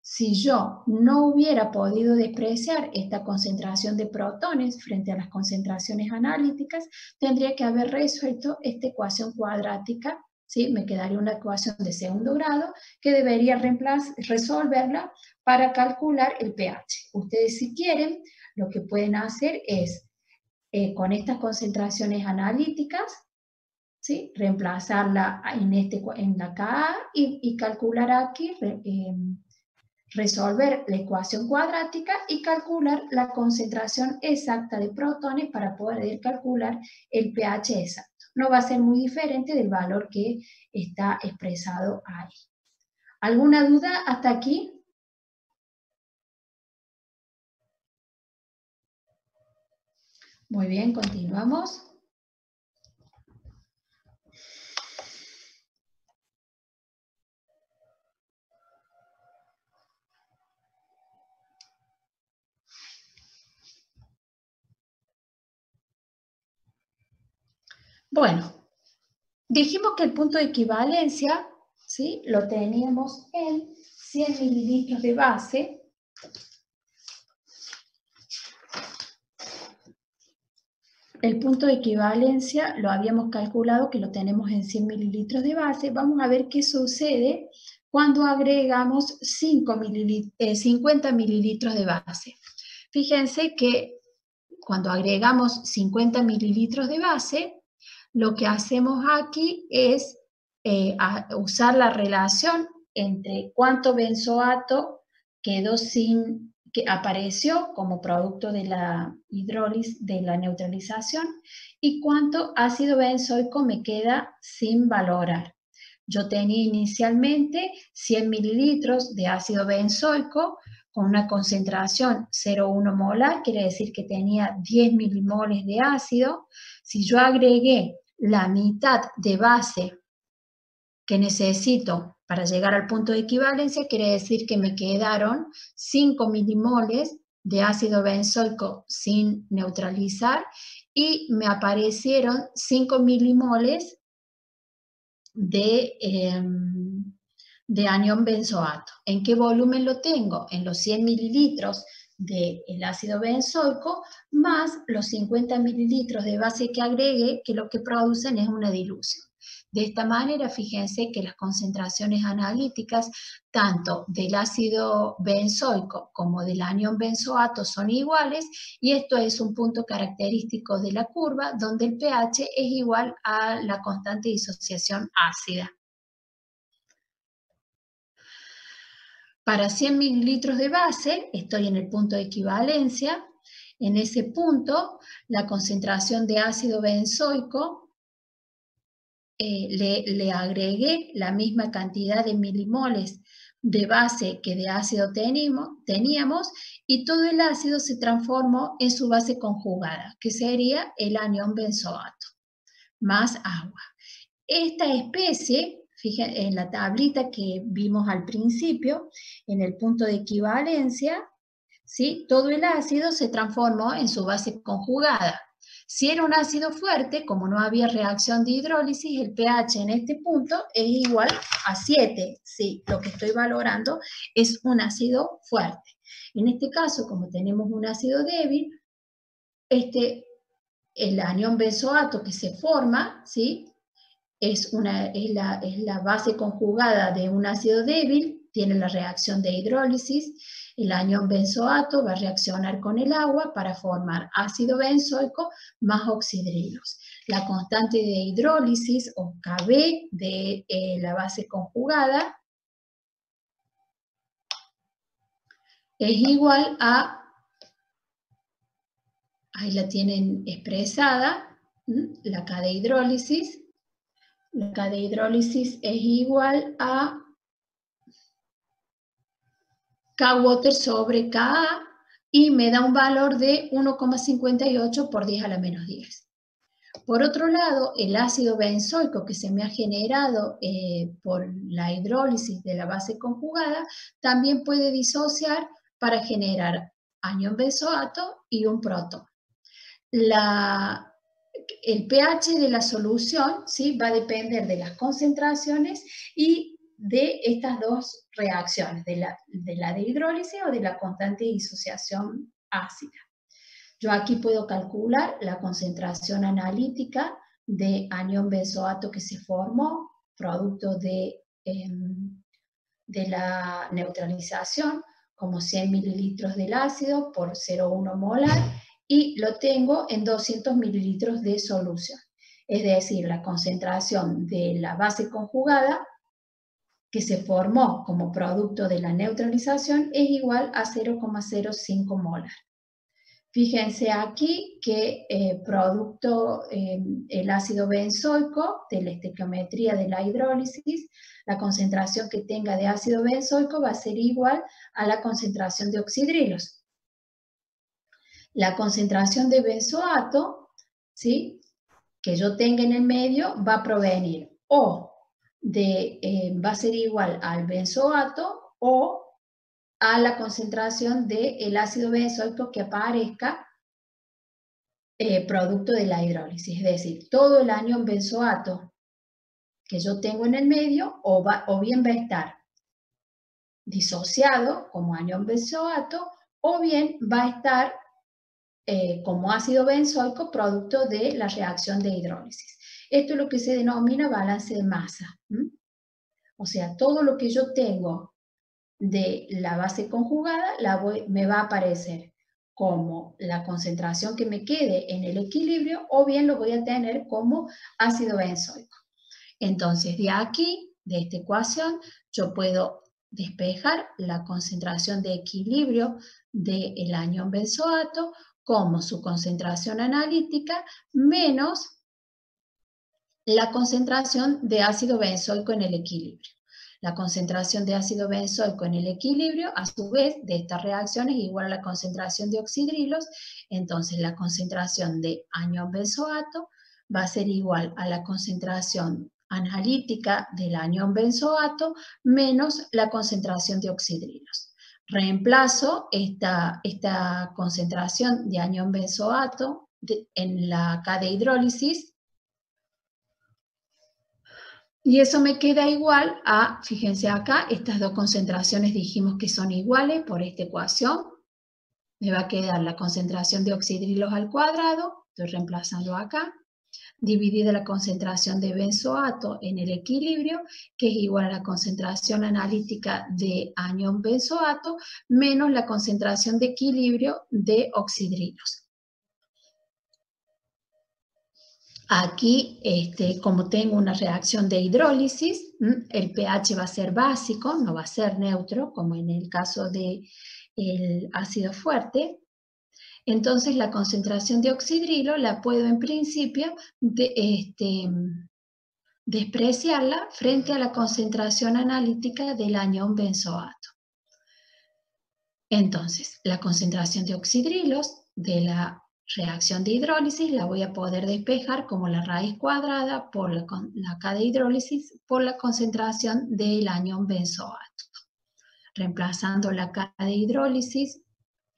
Si yo no hubiera podido despreciar esta concentración de protones frente a las concentraciones analíticas, tendría que haber resuelto esta ecuación cuadrática, ¿sí? me quedaría una ecuación de segundo grado que debería resolverla para calcular el pH. Ustedes si quieren, lo que pueden hacer es, eh, con estas concentraciones analíticas, reemplazarla en, este, en la Ka y, calcular aquí, em, resolver la ecuación cuadrática y calcular la concentración exacta de protones para poder calcular el pH exacto. No va a ser muy diferente del valor que está expresado ahí. ¿Alguna duda hasta aquí? Muy bien, continuamos. Bueno, dijimos que el punto de equivalencia, ¿sí? Lo teníamos en 100 mililitros de base. El punto de equivalencia lo habíamos calculado que lo tenemos en 100 mililitros de base. Vamos a ver qué sucede cuando agregamos 5 50 eh, mililitros de base. Fíjense que cuando agregamos 50 mililitros de base, lo que hacemos aquí es eh, usar la relación entre cuánto benzoato quedó sin, que apareció como producto de la hidrólisis, de la neutralización, y cuánto ácido benzoico me queda sin valorar. Yo tenía inicialmente 100 mililitros de ácido benzoico con una concentración 0,1 molar, quiere decir que tenía 10 milimoles de ácido. Si yo agregué la mitad de base que necesito para llegar al punto de equivalencia, quiere decir que me quedaron 5 milimoles de ácido benzoico sin neutralizar y me aparecieron 5 milimoles de, em, de anión benzoato. ¿En qué volumen lo tengo? En los 100 mililitros del ácido benzoico más los 50 mililitros de base que agregue, que lo que producen es una dilución. De esta manera, fíjense que las concentraciones analíticas tanto del ácido benzoico como del anión benzoato son iguales y esto es un punto característico de la curva donde el pH es igual a la constante de disociación ácida. Para 100 mililitros de base, estoy en el punto de equivalencia. En ese punto, la concentración de ácido benzoico eh, le, agregué la misma cantidad de milimoles de base que de ácido teníamos y todo el ácido se transformó en su base conjugada, que sería el anión benzoato, más agua. Esta especie, fíjense en la tablita que vimos al principio, en el punto de equivalencia, ¿sí? todo el ácido se transformó en su base conjugada. Si era un ácido fuerte, como no había reacción de hidrólisis, el pH en este punto es igual a 7. Sí, lo que estoy valorando es un ácido fuerte. En este caso, como tenemos un ácido débil, este, el anión benzoato que se forma, ¿sí? Es, una, es, la, es la base conjugada de un ácido débil, tiene la reacción de hidrólisis, el anión benzoato va a reaccionar con el agua para formar ácido benzoico más oxidrilos. La constante de hidrólisis o Kb de eh, la base conjugada es igual a, ahí la tienen expresada, la K de hidrólisis, la de hidrólisis es igual a K-water sobre Ka y me da un valor de 1,58 por 10 a la menos 10. Por otro lado, el ácido benzoico que se me ha generado eh, por la hidrólisis de la base conjugada también puede disociar para generar anión benzoato y un protón. El pH de la solución ¿sí? va a depender de las concentraciones y de estas dos reacciones, de la, de la o de la constante disociación ácida. Yo aquí puedo calcular la concentración analítica de anión benzoato que se formó, producto de, em, de la neutralización, como 100 mililitros del ácido por 0,1 molar, y lo tengo en 200 mililitros de solución. Es decir, la concentración de la base conjugada que se formó como producto de la neutralización es igual a 0,05 molar. Fíjense aquí que eh, producto eh, el ácido benzoico de la estequiometría de la hidrólisis, la concentración que tenga de ácido benzoico va a ser igual a la concentración de oxidrilos. La concentración de benzoato, ¿sí? que yo tenga en el medio, va a provenir o de, eh, va a ser igual al benzoato o a la concentración del ácido benzoico que aparezca eh, producto de la hidrólisis. Es decir, todo el anión benzoato que yo tengo en el medio o, va, o bien va a estar disociado como anión benzoato o bien va a estar eh, como ácido benzoico producto de la reacción de hidrólisis. Esto es lo que se denomina balance de masa. O sea, todo lo que yo tengo de la base conjugada me va a aparecer como la concentración que me quede en el equilibrio o bien lo voy a tener como ácido benzoico. Entonces, de aquí, de esta ecuación, yo puedo despejar la concentración de equilibrio del anión benzoato como su concentración analítica menos la concentración de ácido benzoico en el equilibrio. La concentración de ácido benzoico en el equilibrio, a su vez, de estas reacciones es igual a la concentración de oxidrilos, entonces la concentración de anión benzoato va a ser igual a la concentración analítica del anión benzoato menos la concentración de oxidrilos. Reemplazo esta, esta concentración de anión benzoato en la K de hidrólisis y eso me queda igual a, fíjense acá, estas dos concentraciones dijimos que son iguales por esta ecuación. Me va a quedar la concentración de oxidrilos al cuadrado, estoy reemplazando acá, dividida la concentración de benzoato en el equilibrio, que es igual a la concentración analítica de anión benzoato, menos la concentración de equilibrio de oxidrilos. Aquí, este, como tengo una reacción de hidrólisis, el pH va a ser básico, no va a ser neutro, como en el caso del ácido fuerte. Entonces, la concentración de oxidrilo la puedo en principio este, despreciarla frente a la concentración analítica del anión benzoato. Entonces, la concentración de oxidrilos de la reacción de hidrólisis la voy a poder despejar como la raíz cuadrada por la, K de hidrólisis por la concentración del anión benzoato. Reemplazando la K de hidrólisis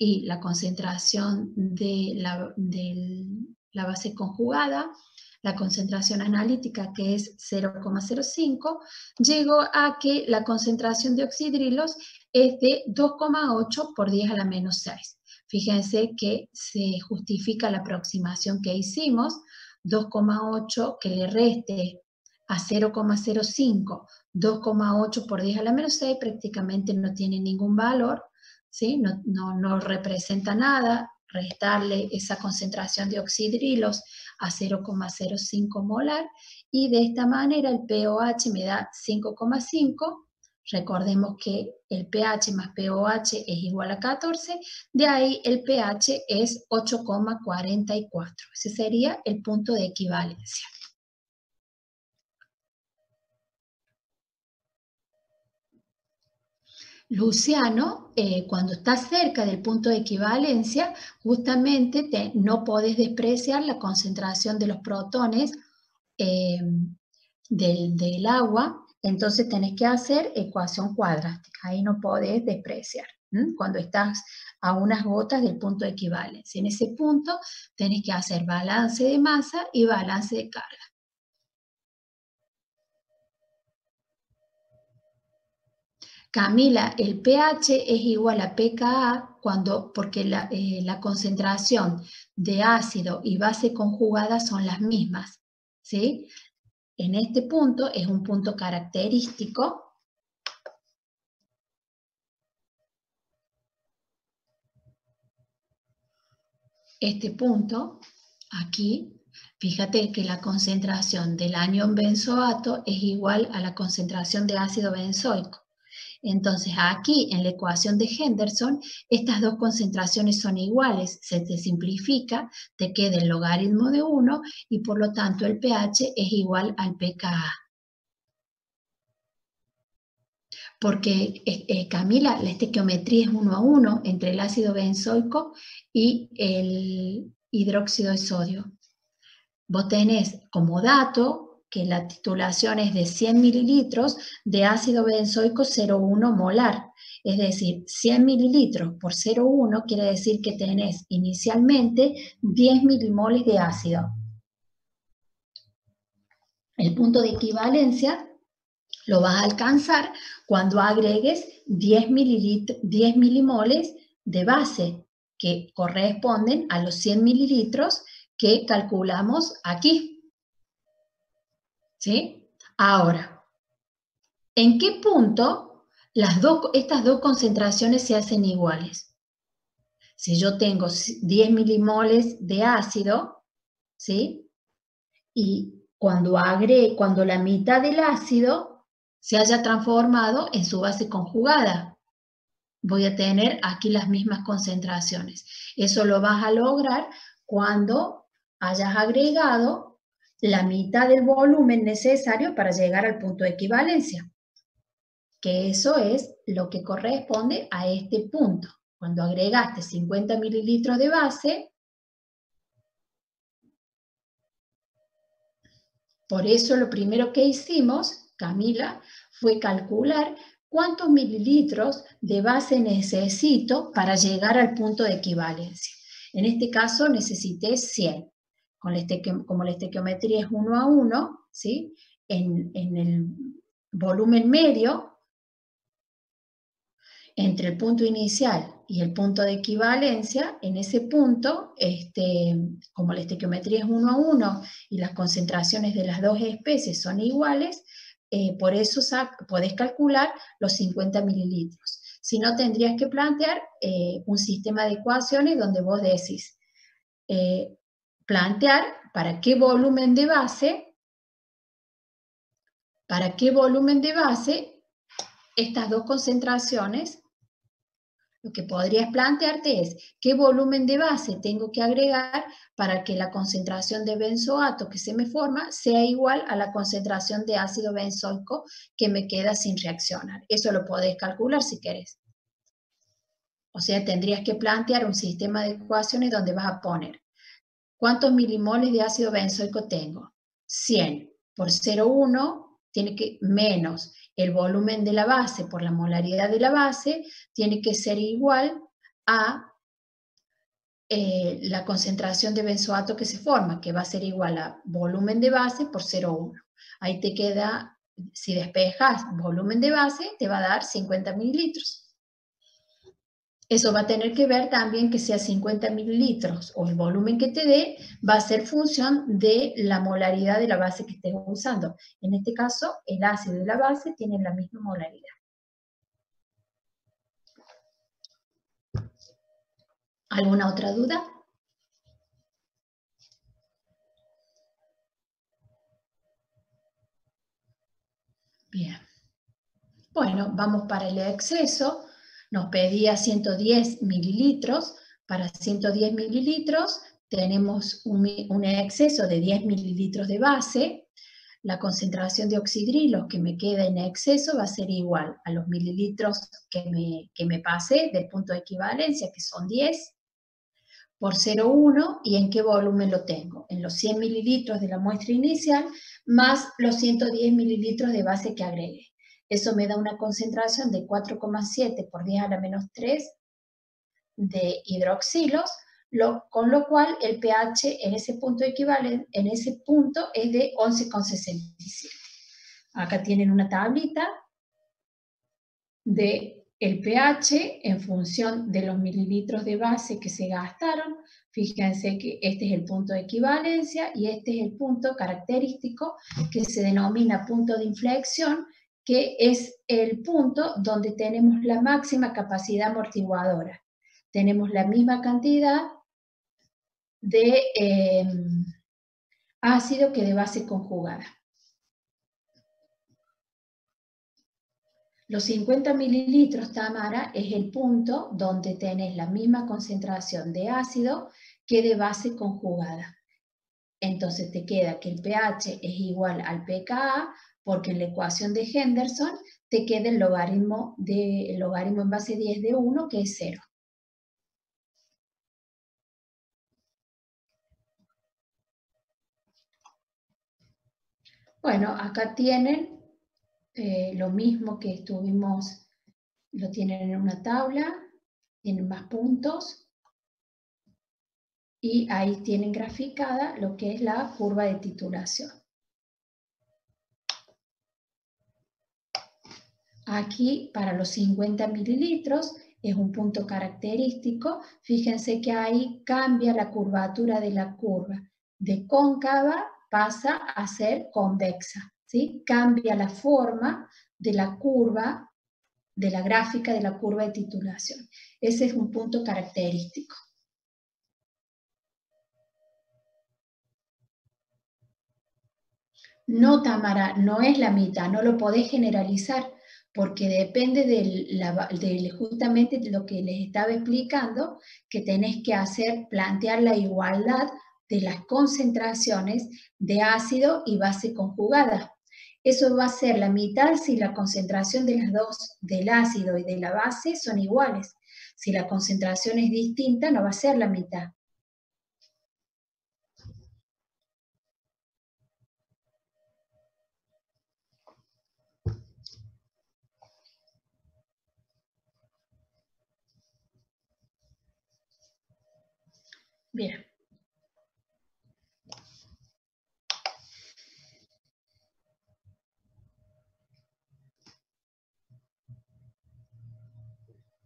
y la concentración de la, de la base conjugada, la concentración analítica que es 0,05, llego a que la concentración de oxidrilos es de 2,8 por 10 a la menos 6. Fíjense que se justifica la aproximación que hicimos, 2,8 que le reste a 0,05, 2,8 por 10 a la menos 6 prácticamente no tiene ningún valor, ¿sí? no, no, no representa nada, restarle esa concentración de oxidrilos a 0,05 molar y de esta manera el pOH me da 5,5 Recordemos que el pH más pOH es igual a 14, de ahí el pH es 8,44. Ese sería el punto de equivalencia. Luciano, eh, cuando está cerca del punto de equivalencia, justamente no podés despreciar la concentración de los protones eh, del, del agua entonces tenés que hacer ecuación cuadrática, ahí no podés despreciar. Cuando estás a unas gotas del punto de equivalencia. En ese punto tenés que hacer balance de masa y balance de carga. Camila, el pH es igual a pKa cuando, porque la, eh, la, concentración de ácido y base conjugada son las mismas. ¿sí? En este punto es un punto característico este punto aquí, fíjate que la concentración del anión benzoato es igual a la concentración de ácido benzoico. Entonces aquí en la ecuación de Henderson, estas dos concentraciones son iguales, se te simplifica, te queda el logaritmo de 1 y por lo tanto el pH es igual al pKa. Porque, eh, eh, Camila, la estequiometría es 1 a 1 entre el ácido benzoico y el hidróxido de sodio. Vos tenés como dato que la titulación es de 100 mililitros de ácido benzoico 0,1 molar. Es decir, 100 mililitros por 0,1 quiere decir que tenés inicialmente 10 milimoles de ácido. El punto de equivalencia lo vas a alcanzar cuando agregues 10, 10 milimoles de base, que corresponden a los 100 mililitros que calculamos aquí. ¿Sí? Ahora, ¿en qué punto las estas dos concentraciones se hacen iguales? Si yo tengo 10 milimoles de ácido, ¿sí? Y cuando agregue, cuando la mitad del ácido se haya transformado en su base conjugada. Voy a tener aquí las mismas concentraciones. Eso lo vas a lograr cuando hayas agregado la mitad del volumen necesario para llegar al punto de equivalencia, que eso es lo que corresponde a este punto. Cuando agregaste 50 mililitros de base, por eso lo primero que hicimos, Camila, fue calcular cuántos mililitros de base necesito para llegar al punto de equivalencia. En este caso necesité 100. Con como la estequiometría es 1 a 1, ¿sí? en, en el volumen medio, entre el punto inicial y el punto de equivalencia, en ese punto, este, como la estequiometría es 1 a 1 y las concentraciones de las dos especies son iguales, eh, por eso podés calcular los 50 mililitros. Si no, tendrías que plantear eh, un sistema de ecuaciones donde vos decís, eh, plantear para qué volumen de base, para qué volumen de base estas dos concentraciones lo que podrías plantearte es qué volumen de base tengo que agregar para que la concentración de benzoato que se me forma sea igual a la concentración de ácido benzoico que me queda sin reaccionar. Eso lo podés calcular si querés. O sea, tendrías que plantear un sistema de ecuaciones donde vas a poner cuántos milimoles de ácido benzoico tengo. 100 por 0,1 tiene que menos el volumen de la base por la molaridad de la base tiene que ser igual a eh, la concentración de benzoato que se forma, que va a ser igual a volumen de base por 0,1. Ahí te queda, si despejas volumen de base, te va a dar 50 mililitros. Eso va a tener que ver también que sea 50 mililitros o el volumen que te dé va a ser función de la molaridad de la base que estés usando. En este caso, el ácido y la base tienen la misma molaridad. ¿Alguna otra duda? Bien. Bueno, vamos para el exceso nos pedía 110 mililitros. Para 110 mililitros tenemos un, exceso de 10 mililitros de base. La concentración de oxidrilo que me queda en exceso va a ser igual a los mililitros que me, que me pasé del punto de equivalencia, que son 10, por 0,1 y en qué volumen lo tengo. En los 100 mililitros de la muestra inicial más los 110 mililitros de base que agregué. Eso me da una concentración de 4,7 por 10 a la menos 3 de hidroxilos, con lo cual el pH en ese punto equivalente, en ese punto es de 11,67. Acá tienen una tablita de el pH en función de los mililitros de base que se gastaron. Fíjense que este es el punto de equivalencia y este es el punto característico que se denomina punto de inflexión que es el punto donde tenemos la máxima capacidad amortiguadora. Tenemos la misma cantidad de em, ácido que de base conjugada. Los 50 mililitros, Tamara, es el punto donde tenés la misma concentración de ácido que de base conjugada. Entonces te queda que el pH es igual al pKa porque en la ecuación de Henderson te queda el logaritmo, de, logaritmo en base 10 de 1, que es 0. Bueno, acá tienen eh, lo mismo que estuvimos, lo tienen en una tabla, tienen más puntos, y ahí tienen graficada lo que es la curva de titulación. Aquí, para los 50 mililitros, es un punto característico. Fíjense que ahí cambia la curvatura de la curva. De cóncava pasa a ser convexa. ¿sí? Cambia la forma de la curva, de la gráfica de la curva de titulación. Ese es un punto característico. No, Tamara, no es la mitad, no lo podés generalizar porque depende del, justamente de lo que les estaba explicando, que tenés que hacer, plantear la igualdad de las concentraciones de ácido y base conjugada. Eso va a ser la mitad si la concentración de las dos, del ácido y de la base, son iguales. Si la concentración es distinta, no va a ser la mitad. Bien.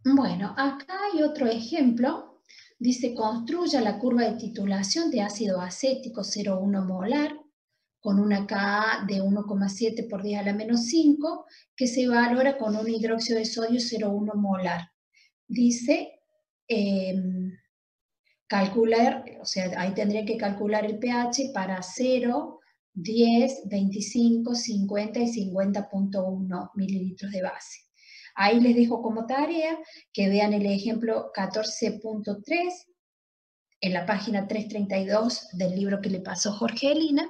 Bueno, acá hay otro ejemplo. Dice, construya la curva de titulación de ácido acético 0,1 molar con una Ka de 1,7 por 10 a la menos 5, que se valora con un hidróxido de sodio 0,1 molar. Dice, em, calcular, o sea, ahí tendría que calcular el pH para 0, 10, 25, 50 y 50.1 mililitros de base. Ahí les dejo como tarea que vean el ejemplo 14.3 en la página 332 del libro que le pasó Jorgelina.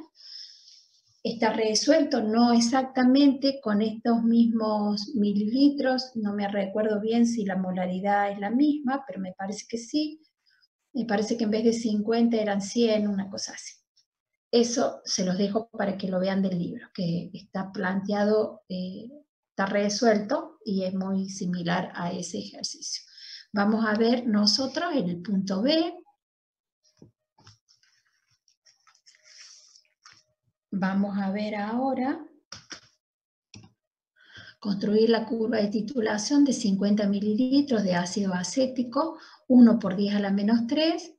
Está resuelto, no exactamente con estos mismos mililitros, no me recuerdo bien si la molaridad es la misma, pero me parece que sí. Me parece que en vez de 50 eran 100, una cosa así. Eso se los dejo para que lo vean del libro, que está planteado eh, está resuelto y es muy similar a ese ejercicio. Vamos a ver nosotros en el punto B. Vamos a ver ahora construir la curva de titulación de 50 mililitros de ácido acético, 1 por 10 a la menos 3,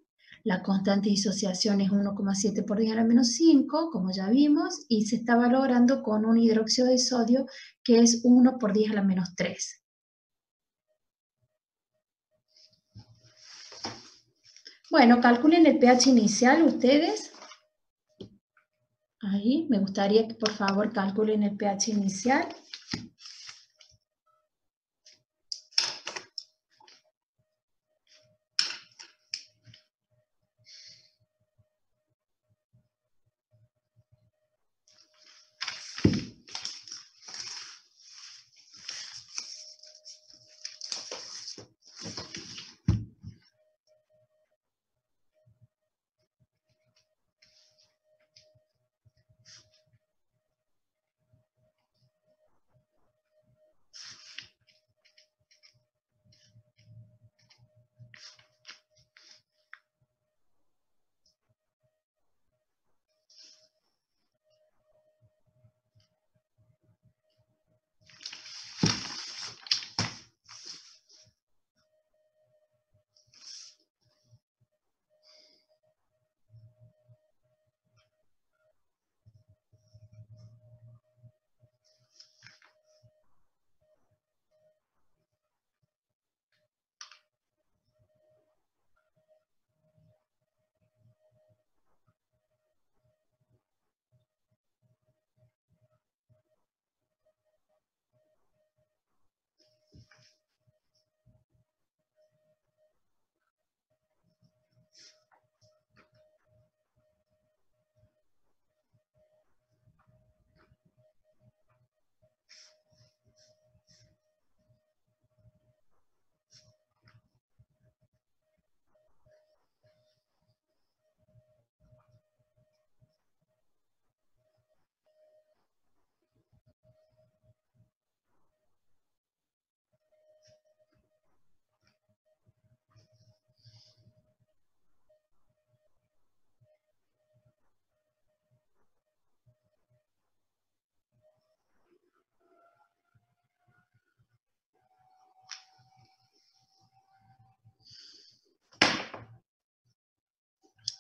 la constante de disociación es 1,7 por 10 a la menos 5, como ya vimos, y se está valorando con un hidróxido de sodio que es 1 por 10 a la menos 3. Bueno, calculen el pH inicial ustedes. Ahí, me gustaría que por favor calculen el pH inicial.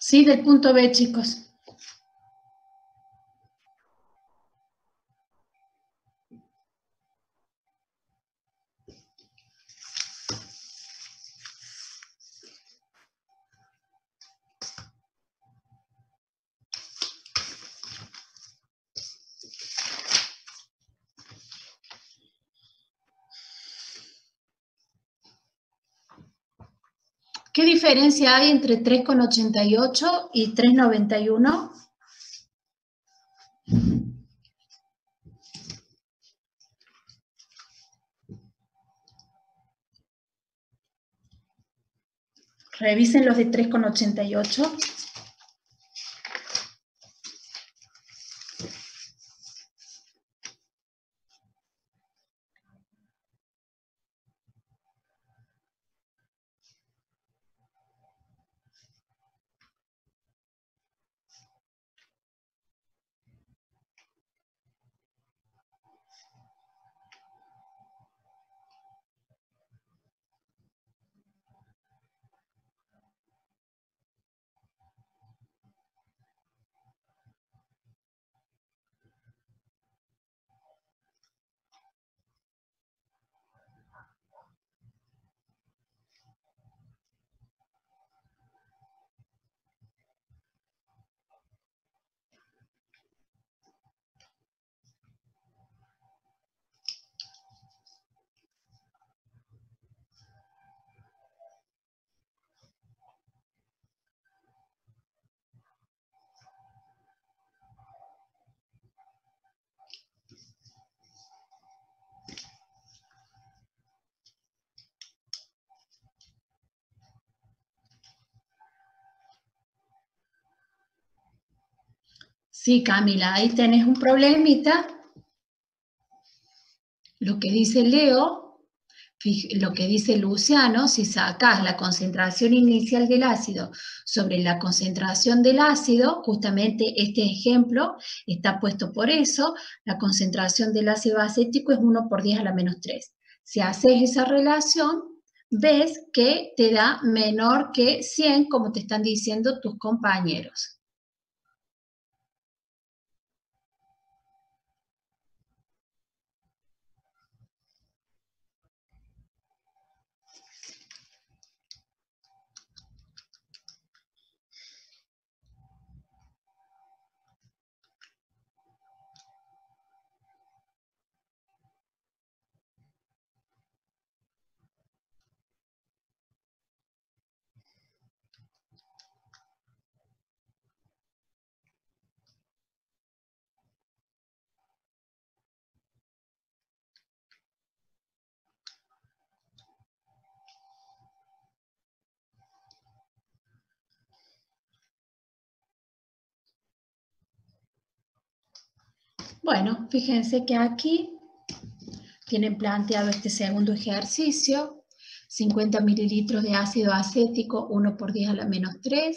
Sí, del punto B, chicos. ¿Qué diferencia hay entre 3,88 y 3,91? Revisen los de 3,88. Sí, Camila, ahí tenés un problemita. Lo que dice Leo, lo que dice Luciano, si sacas la concentración inicial del ácido sobre la concentración del ácido, justamente este ejemplo está puesto por eso, la concentración del ácido acético es 1 por 10 a la menos 3. Si haces esa relación, ves que te da menor que 100, como te están diciendo tus compañeros. Bueno, fíjense que aquí tienen planteado este segundo ejercicio, 50 mililitros de ácido acético, 1 por 10 a la menos 3,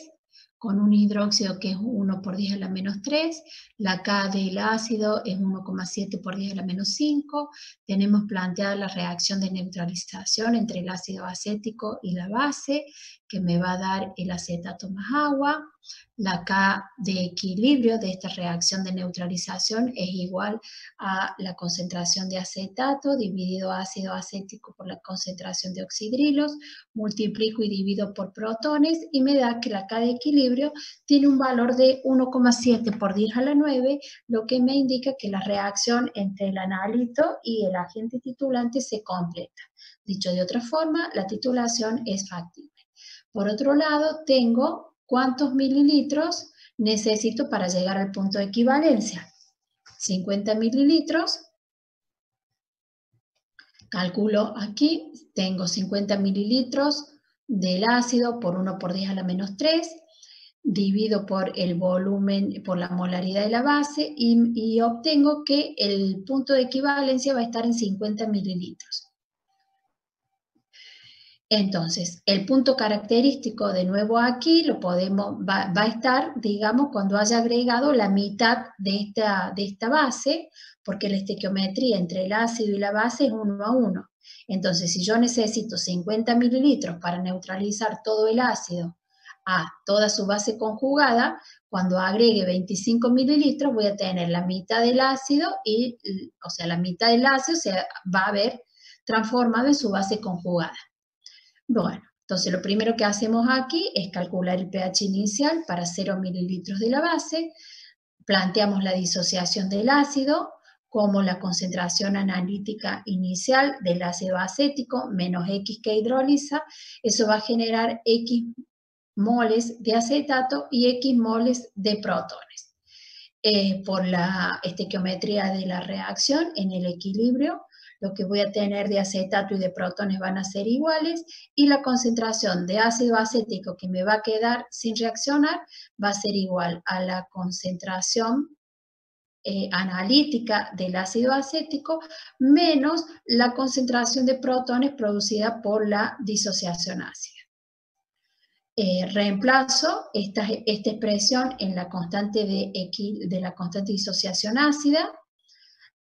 con un hidróxido que es 1 por 10 a la menos 3, la K del ácido es 1,7 por 10 a la menos 5, tenemos planteada la reacción de neutralización entre el ácido acético y la base, que me va a dar el acetato más agua, la K de equilibrio de esta reacción de neutralización es igual a la concentración de acetato dividido ácido acético por la concentración de oxidrilos, multiplico y divido por protones y me da que la K de equilibrio tiene un valor de 1,7 por 10 a la 9, lo que me indica que la reacción entre el analito y el agente titulante se completa. Dicho de otra forma, la titulación es factible. Por otro lado, tengo ¿Cuántos mililitros necesito para llegar al punto de equivalencia? 50 mililitros. Calculo aquí, tengo 50 mililitros del ácido por 1 por 10 a la menos 3, divido por el volumen, por la molaridad de la base y, y obtengo que el punto de equivalencia va a estar en 50 mililitros. Entonces, el punto característico de nuevo aquí lo podemos, va, a estar, digamos, cuando haya agregado la mitad de esta, de esta base, porque la estequiometría entre el ácido y la base es uno a uno. Entonces, si yo necesito 50 mililitros para neutralizar todo el ácido a toda su base conjugada, cuando agregue 25 mililitros voy a tener la mitad del ácido y, o sea, la mitad del ácido se va a ver transformado en su base conjugada. Bueno, entonces lo primero que hacemos aquí es calcular el pH inicial para 0 mililitros de la base, planteamos la disociación del ácido, como la concentración analítica inicial del ácido acético menos X que hidroliza, eso va a generar X moles de acetato y X moles de protones. Eh, por la estequiometría de la reacción en el equilibrio, lo que voy a tener de acetato y de protones van a ser iguales y la concentración de ácido acético que me va a quedar sin reaccionar va a ser igual a la concentración eh, analítica del ácido acético menos la concentración de protones producida por la disociación ácida. Eh, reemplazo esta, expresión en la constante de, de la constante disociación ácida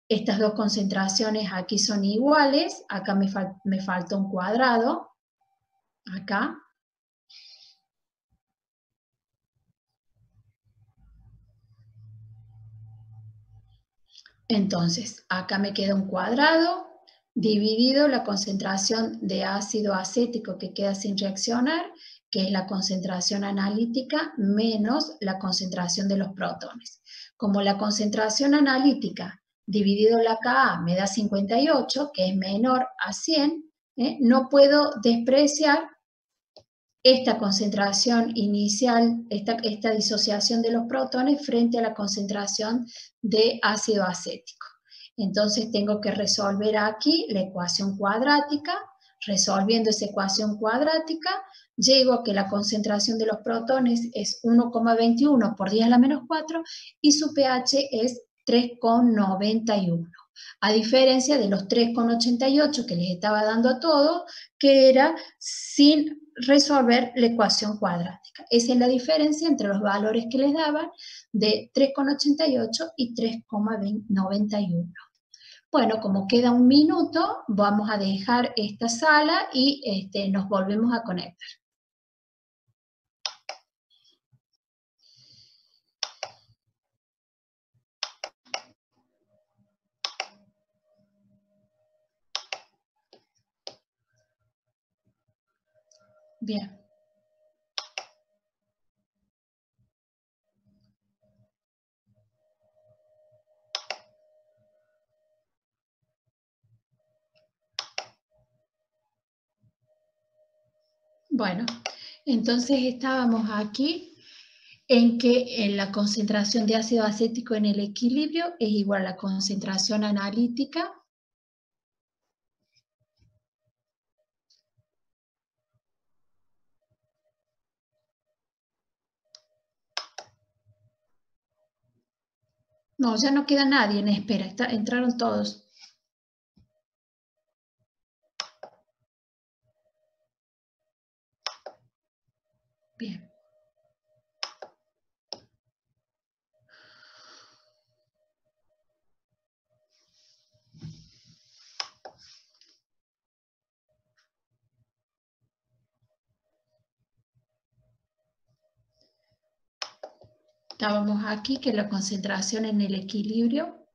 estas dos concentraciones aquí son iguales, acá me, me falta un cuadrado, acá. Entonces, acá me queda un cuadrado dividido la concentración de ácido acético que queda sin reaccionar, que es la concentración analítica, menos la concentración de los protones. Como la concentración analítica dividido la Ka me da 58, que es menor a 100, ¿eh? no puedo despreciar esta concentración inicial, esta, esta disociación de los protones frente a la concentración de ácido acético. Entonces tengo que resolver aquí la ecuación cuadrática. Resolviendo esa ecuación cuadrática, llego a que la concentración de los protones es 1,21 por 10 a la menos 4 y su pH es 3,91. A diferencia de los 3,88 que les estaba dando a todos, que era sin resolver la ecuación cuadrática. Esa es la diferencia entre los valores que les daban de 3,88 y 3,91. Bueno, como queda un minuto, vamos a dejar esta sala y este, nos volvemos a conectar. Bien. Bueno, entonces estábamos aquí en que la concentración de ácido acético en el equilibrio es igual a la concentración analítica No, ya no queda nadie en espera, entraron todos. Bien. Estábamos aquí que la concentración en el equilibrio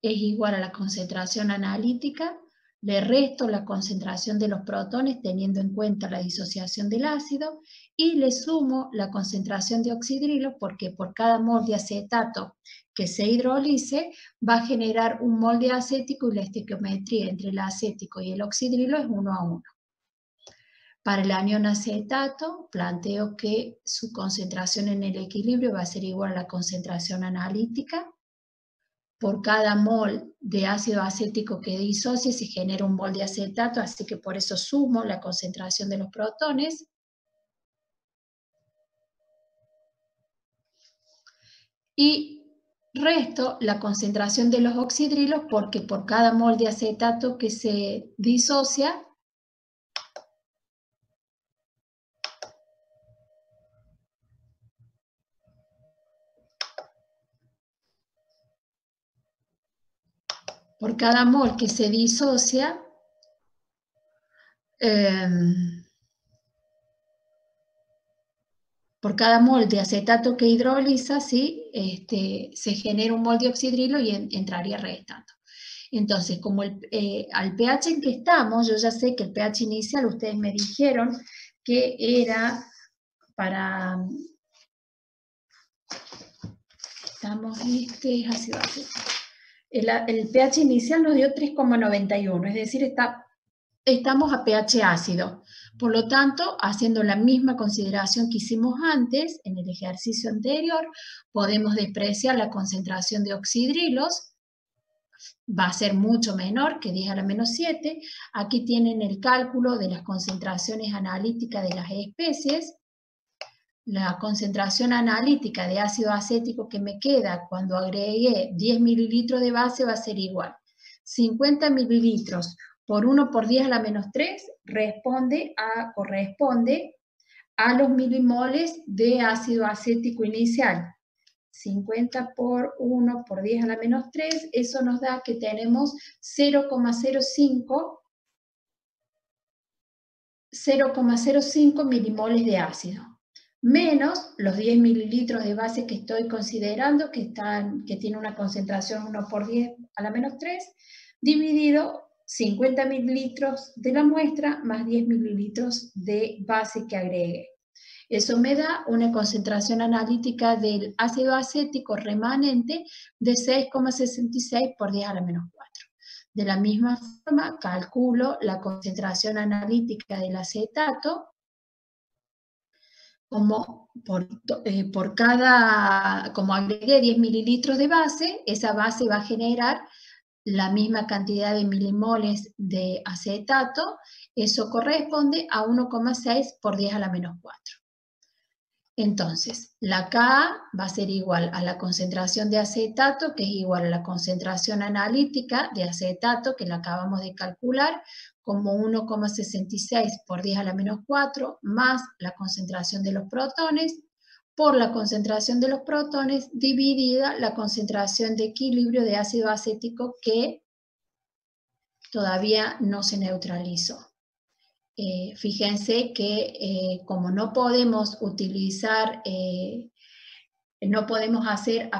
es igual a la concentración analítica, le resto la concentración de los protones teniendo en cuenta la disociación del ácido y le sumo la concentración de oxidrilo porque por cada mol de acetato que se hidrolice va a generar un mol de acético y la estequiometría entre el acético y el oxidrilo es uno a uno. Para el anión acetato, planteo que su concentración en el equilibrio va a ser igual a la concentración analítica. Por cada mol de ácido acético que disocie se genera un mol de acetato, así que por eso sumo la concentración de los protones. Y resto la concentración de los oxidrilos porque por cada mol de acetato que se disocia por cada mol que se disocia, em, por cada mol de acetato que hidroliza, ¿sí? Este, se genera un mol de oxidrilo y entraría restando. Entonces, como eh, al pH en que estamos, yo ya sé que el pH inicial, ustedes me dijeron que era para... Estamos, este es ácido acético. El, pH inicial nos dio 3,91, es decir, está, estamos a pH ácido. Por lo tanto, haciendo la misma consideración que hicimos antes, en el ejercicio anterior, podemos despreciar la concentración de oxidrilos, va a ser mucho menor que 10 a la menos 7. Aquí tienen el cálculo de las concentraciones analíticas de las especies. La concentración analítica de ácido acético que me queda cuando agregué 10 mililitros de base va a ser igual. 50 mililitros por 1 por 10 a la menos 3 responde a, corresponde a los milimoles de ácido acético inicial. 50 por 1 por 10 a la menos 3, eso nos da que tenemos 0,05 0,05 milimoles de ácido, menos los 10 mililitros de base que estoy considerando, que, están, que tiene una concentración 1 por 10 a la menos 3, dividido 50 mililitros de la muestra más 10 mililitros de base que agregue. Eso me da una concentración analítica del ácido acético remanente de 6,66 por 10 a la menos 4. De la misma forma, calculo la concentración analítica del acetato como por, eh, por, cada, como agregué 10 mililitros de base, esa base va a generar la misma cantidad de milimoles de acetato, eso corresponde a 1,6 por 10 a la menos 4. Entonces, la Ka va a ser igual a la concentración de acetato, que es igual a la concentración analítica de acetato, que la acabamos de calcular, como 1,66 por 10 a la menos 4, más la concentración de los protones, por la concentración de los protones dividida la concentración de equilibrio de ácido acético que todavía no se neutralizó. Eh, fíjense que eh, como no podemos utilizar, eh, no podemos hacer,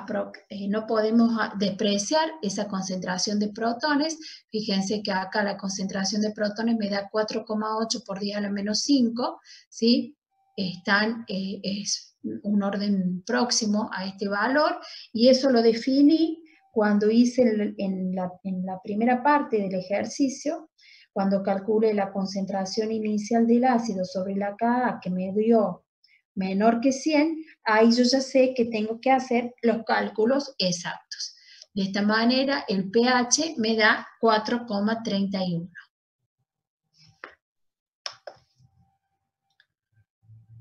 no podemos despreciar esa concentración de protones, fíjense que acá la concentración de protones me da 4,8 por 10 a la menos 5, ¿sí? Están, es un orden próximo a este valor, y eso lo definí cuando hice en la primera parte del ejercicio, cuando calcule la concentración inicial del ácido sobre la Ka que me dio menor que 100, ahí yo ya sé que tengo que hacer los cálculos exactos. De esta manera, el pH me da 4,31.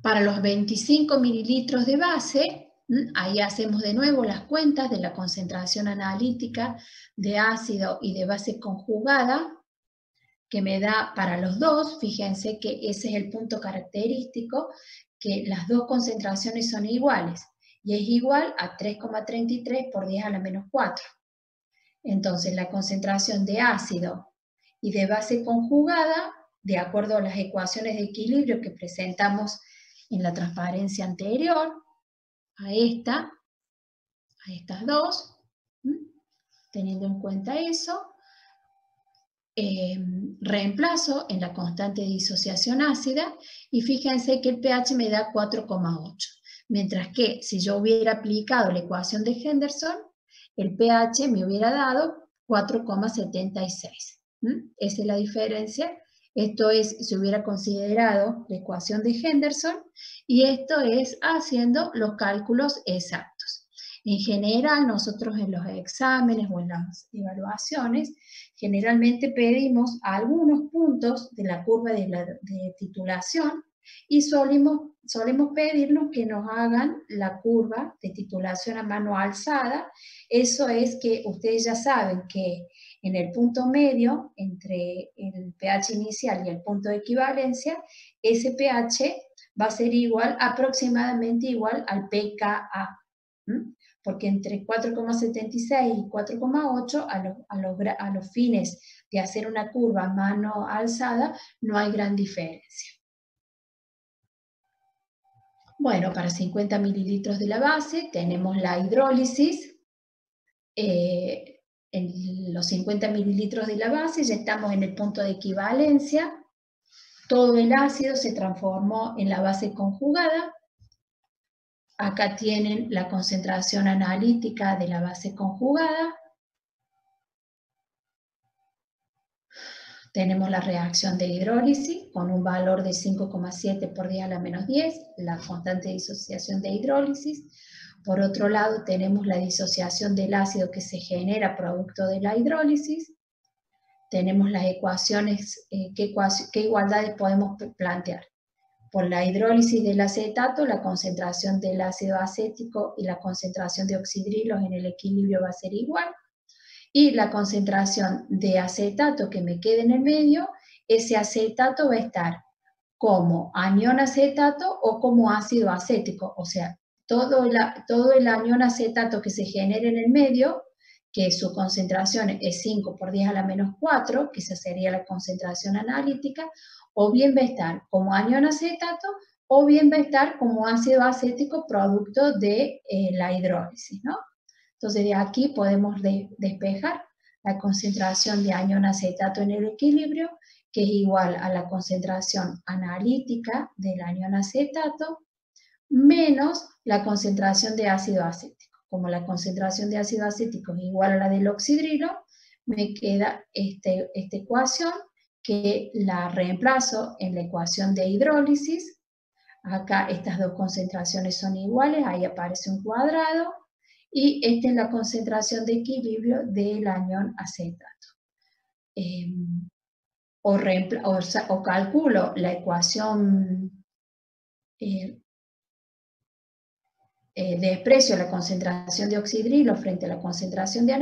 Para los 25 mililitros de base, ahí hacemos de nuevo las cuentas de la concentración analítica de ácido y de base conjugada que me da para los dos, fíjense que ese es el punto característico, que las dos concentraciones son iguales, y es igual a 3,33 por 10 a la menos 4. Entonces, la concentración de ácido y de base conjugada, de acuerdo a las ecuaciones de equilibrio que presentamos en la transparencia anterior, a esta, a estas dos, teniendo en cuenta eso, eh, reemplazo en la constante de disociación ácida y fíjense que el pH me da 4,8. Mientras que si yo hubiera aplicado la ecuación de Henderson, el pH me hubiera dado 4,76. Esa es la diferencia. Esto es, si hubiera considerado la ecuación de Henderson y esto es haciendo los cálculos exactos. En general, nosotros en los exámenes o en las evaluaciones, generalmente pedimos algunos puntos de la curva de, titulación y solemos, solemos pedirnos que nos hagan la curva de titulación a mano alzada. Eso es que ustedes ya saben que en el punto medio, entre el pH inicial y el punto de equivalencia, ese pH va a ser igual, aproximadamente igual al pKa porque entre 4,76 y 4,8 a, los, fines de hacer una curva mano alzada no hay gran diferencia. Bueno, para 50 mililitros de la base tenemos la hidrólisis. Eh, en los 50 mililitros de la base ya estamos en el punto de equivalencia. Todo el ácido se transformó en la base conjugada Acá tienen la concentración analítica de la base conjugada. Tenemos la reacción de hidrólisis con un valor de 5,7 por 10 a la menos 10, la constante de disociación de hidrólisis. Por otro lado, tenemos la disociación del ácido que se genera producto de la hidrólisis. Tenemos las ecuaciones, eh, qué, qué igualdades podemos plantear. Por la hidrólisis del acetato, la concentración del ácido acético y la concentración de oxidrilos en el equilibrio va a ser igual. Y la concentración de acetato que me quede en el medio, ese acetato va a estar como anión acetato o como ácido acético, o sea, todo el, todo el anión acetato que se genere en el medio, que su concentración es 5 por 10 a la menos 4, que esa sería la concentración analítica, o bien va a estar como anión acetato o bien va a estar como ácido acético producto de eh, la hidrólisis, ¿no? Entonces de aquí podemos despejar la concentración de anión acetato en el equilibrio, que es igual a la concentración analítica del anión acetato, menos la concentración de ácido acético. Como la concentración de ácido acético es igual a la del oxidrilo, me queda este, esta ecuación que la reemplazo en la ecuación de hidrólisis. Acá estas dos concentraciones son iguales, ahí aparece un cuadrado y esta es la concentración de equilibrio del anión acetato. Em, o, o, calculo la ecuación eh, eh, de desprecio la concentración de oxidrilo frente a la concentración, de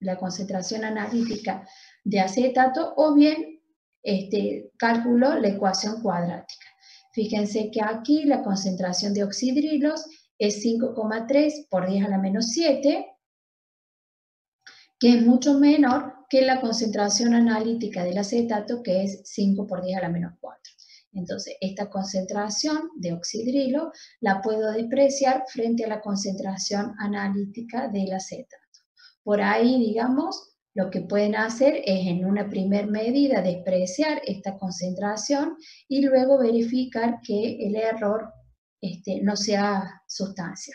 la concentración analítica de acetato o bien este, cálculo la ecuación cuadrática. Fíjense que aquí la concentración de oxidrilos es 5,3 por 10 a la menos 7, que es mucho menor que la concentración analítica del acetato, que es 5 por 10 a la menos 4. Entonces, esta concentración de oxidrilo la puedo despreciar frente a la concentración analítica del acetato. Por ahí, digamos, lo que pueden hacer es en una primera medida despreciar esta concentración y luego verificar que el error este, no sea sustancia.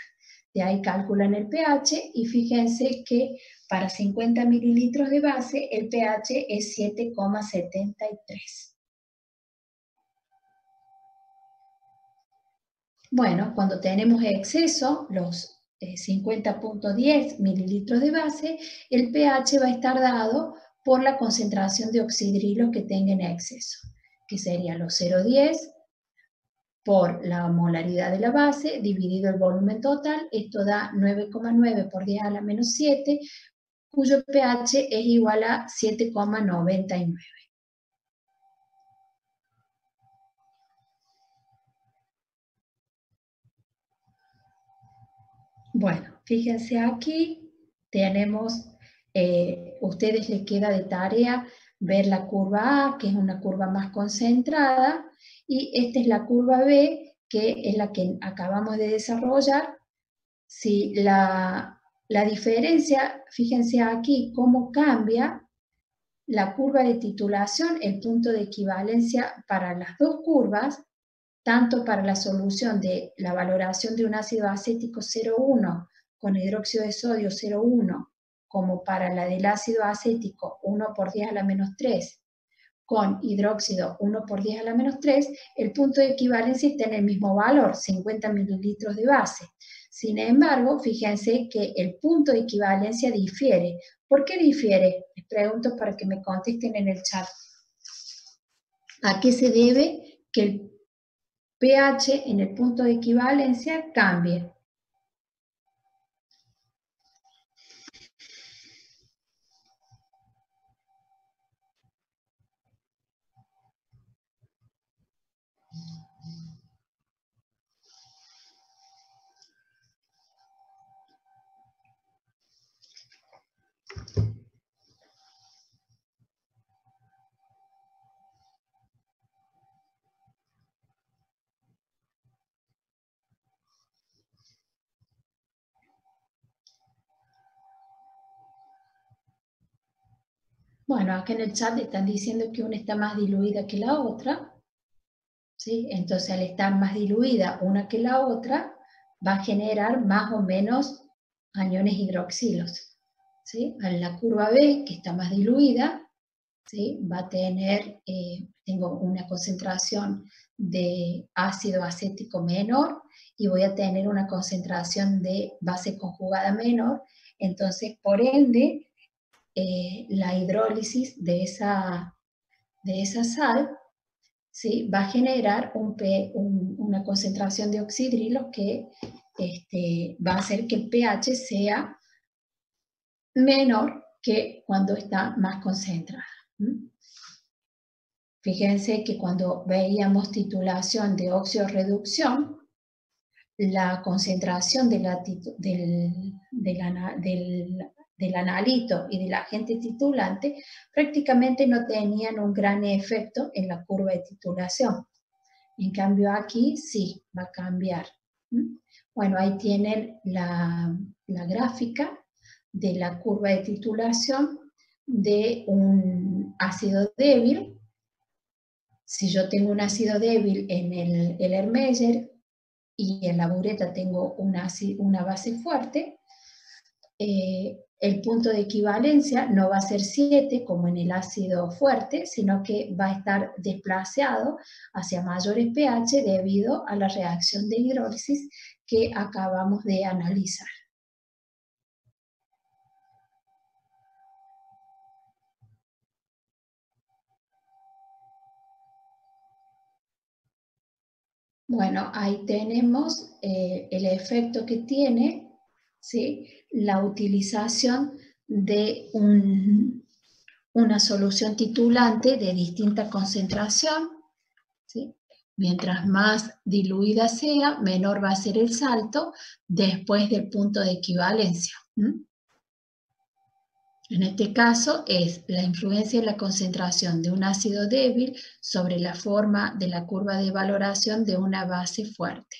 De ahí calculan el pH y fíjense que para 50 mililitros de base el pH es 7,73. Bueno, cuando tenemos exceso, los 50.10 eh, mililitros de base, el pH va a estar dado por la concentración de oxidrilo que tenga en exceso, que sería los 0,10 por la molaridad de la base dividido el volumen total, esto da 9,9 por 10 a la menos 7, cuyo pH es igual a 7,99. Bueno, fíjense aquí, tenemos, eh, ustedes les queda de tarea ver la curva A, que es una curva más concentrada, y esta es la curva B, que es la que acabamos de desarrollar. Si la, la diferencia, fíjense aquí cómo cambia la curva de titulación, el punto de equivalencia para las dos curvas, tanto para la solución de la valoración de un ácido acético 0,1 con hidróxido de sodio 0,1, como para la del ácido acético 1 por 10 a la menos 3 con hidróxido 1 por 10 a la menos 3, el punto de equivalencia está en el mismo valor, 50 mililitros de base. Sin embargo, fíjense que el punto de equivalencia difiere. ¿Por qué difiere? Les pregunto para que me contesten en el chat. ¿A qué se debe que el pH en el punto de equivalencia cambie? Bueno, acá en el chat están diciendo que una está más diluida que la otra. ¿sí? Entonces, al estar más diluida una que la otra, va a generar más o menos aniones hidroxilos. ¿sí? En la curva B, que está más diluida, ¿sí? va a tener, eh, tengo una concentración de ácido acético menor y voy a tener una concentración de base conjugada menor, entonces por ende eh, la hidrólisis de esa, de esa sal ¿sí? va a generar un, una concentración de oxidrilo que este, va a hacer que el pH sea menor que cuando está más concentrada. Fíjense que cuando veíamos titulación de óxido-reducción, la concentración del, del, analito y del agente titulante prácticamente no tenían un gran efecto en la curva de titulación. En cambio aquí sí va a cambiar. Bueno, ahí tienen la, la gráfica de la curva de titulación de un ácido débil. Si yo tengo un ácido débil en el, el y en la bureta tengo una, una base fuerte, eh, el punto de equivalencia no va a ser 7 como en el ácido fuerte, sino que va a estar desplazado hacia mayores pH debido a la reacción de hidrólisis que acabamos de analizar. Bueno, ahí tenemos eh, el efecto que tiene ¿sí? La utilización de una solución titulante de distinta concentración. Mientras más diluida sea, menor va a ser el salto después del punto de equivalencia. En este caso es la influencia de la concentración de un ácido débil sobre la forma de la curva de valoración de una base fuerte.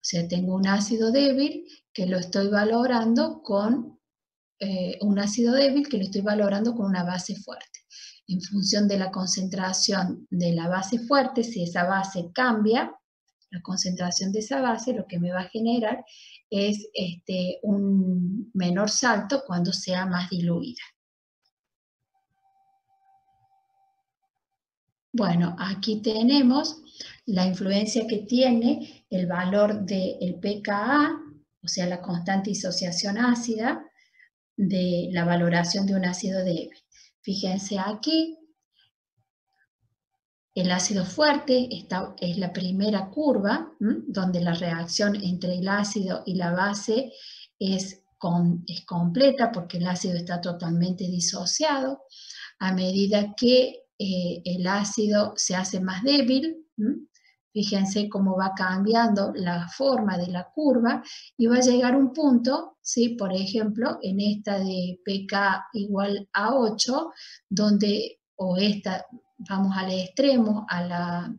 O sea, tengo un ácido débil que lo estoy valorando con eh, un ácido débil que lo estoy valorando con una base fuerte. En función de la concentración de la base fuerte, si esa base cambia, la concentración de esa base lo que me va a generar es este, un menor salto cuando sea más diluida. Bueno, aquí tenemos la influencia que tiene el valor del pKa, o sea, la constante disociación ácida, de la valoración de un ácido débil. Fíjense aquí, el ácido fuerte es la primera curva, donde la reacción entre el ácido y la base es, completa porque el ácido está totalmente disociado. A medida que eh, el ácido se hace más débil, fíjense cómo va cambiando la forma de la curva y va a llegar un punto, ¿sí? por ejemplo, en esta de pK igual a 8, donde, o esta vamos al extremo, a,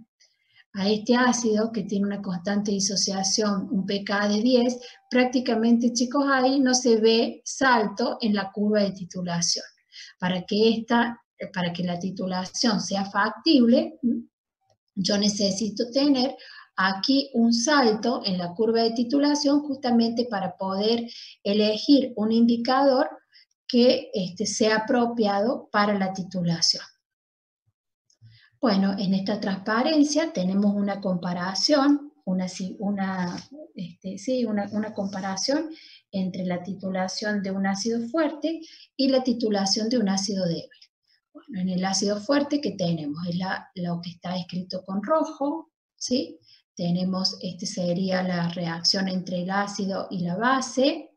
a este ácido que tiene una constante disociación, un pK de 10, prácticamente chicos ahí no se ve salto en la curva de titulación. Para que, esta, para que la titulación sea factible, yo necesito tener aquí un salto en la curva de titulación justamente para poder elegir un indicador que este, sea apropiado para la titulación. Bueno, en esta transparencia tenemos una comparación, una, una, este, sí, una, comparación entre la titulación de un ácido fuerte y la titulación de un ácido débil. Bueno, en el ácido fuerte que tenemos es lo que está escrito con rojo, ¿sí? Tenemos, este sería la reacción entre el ácido y la base,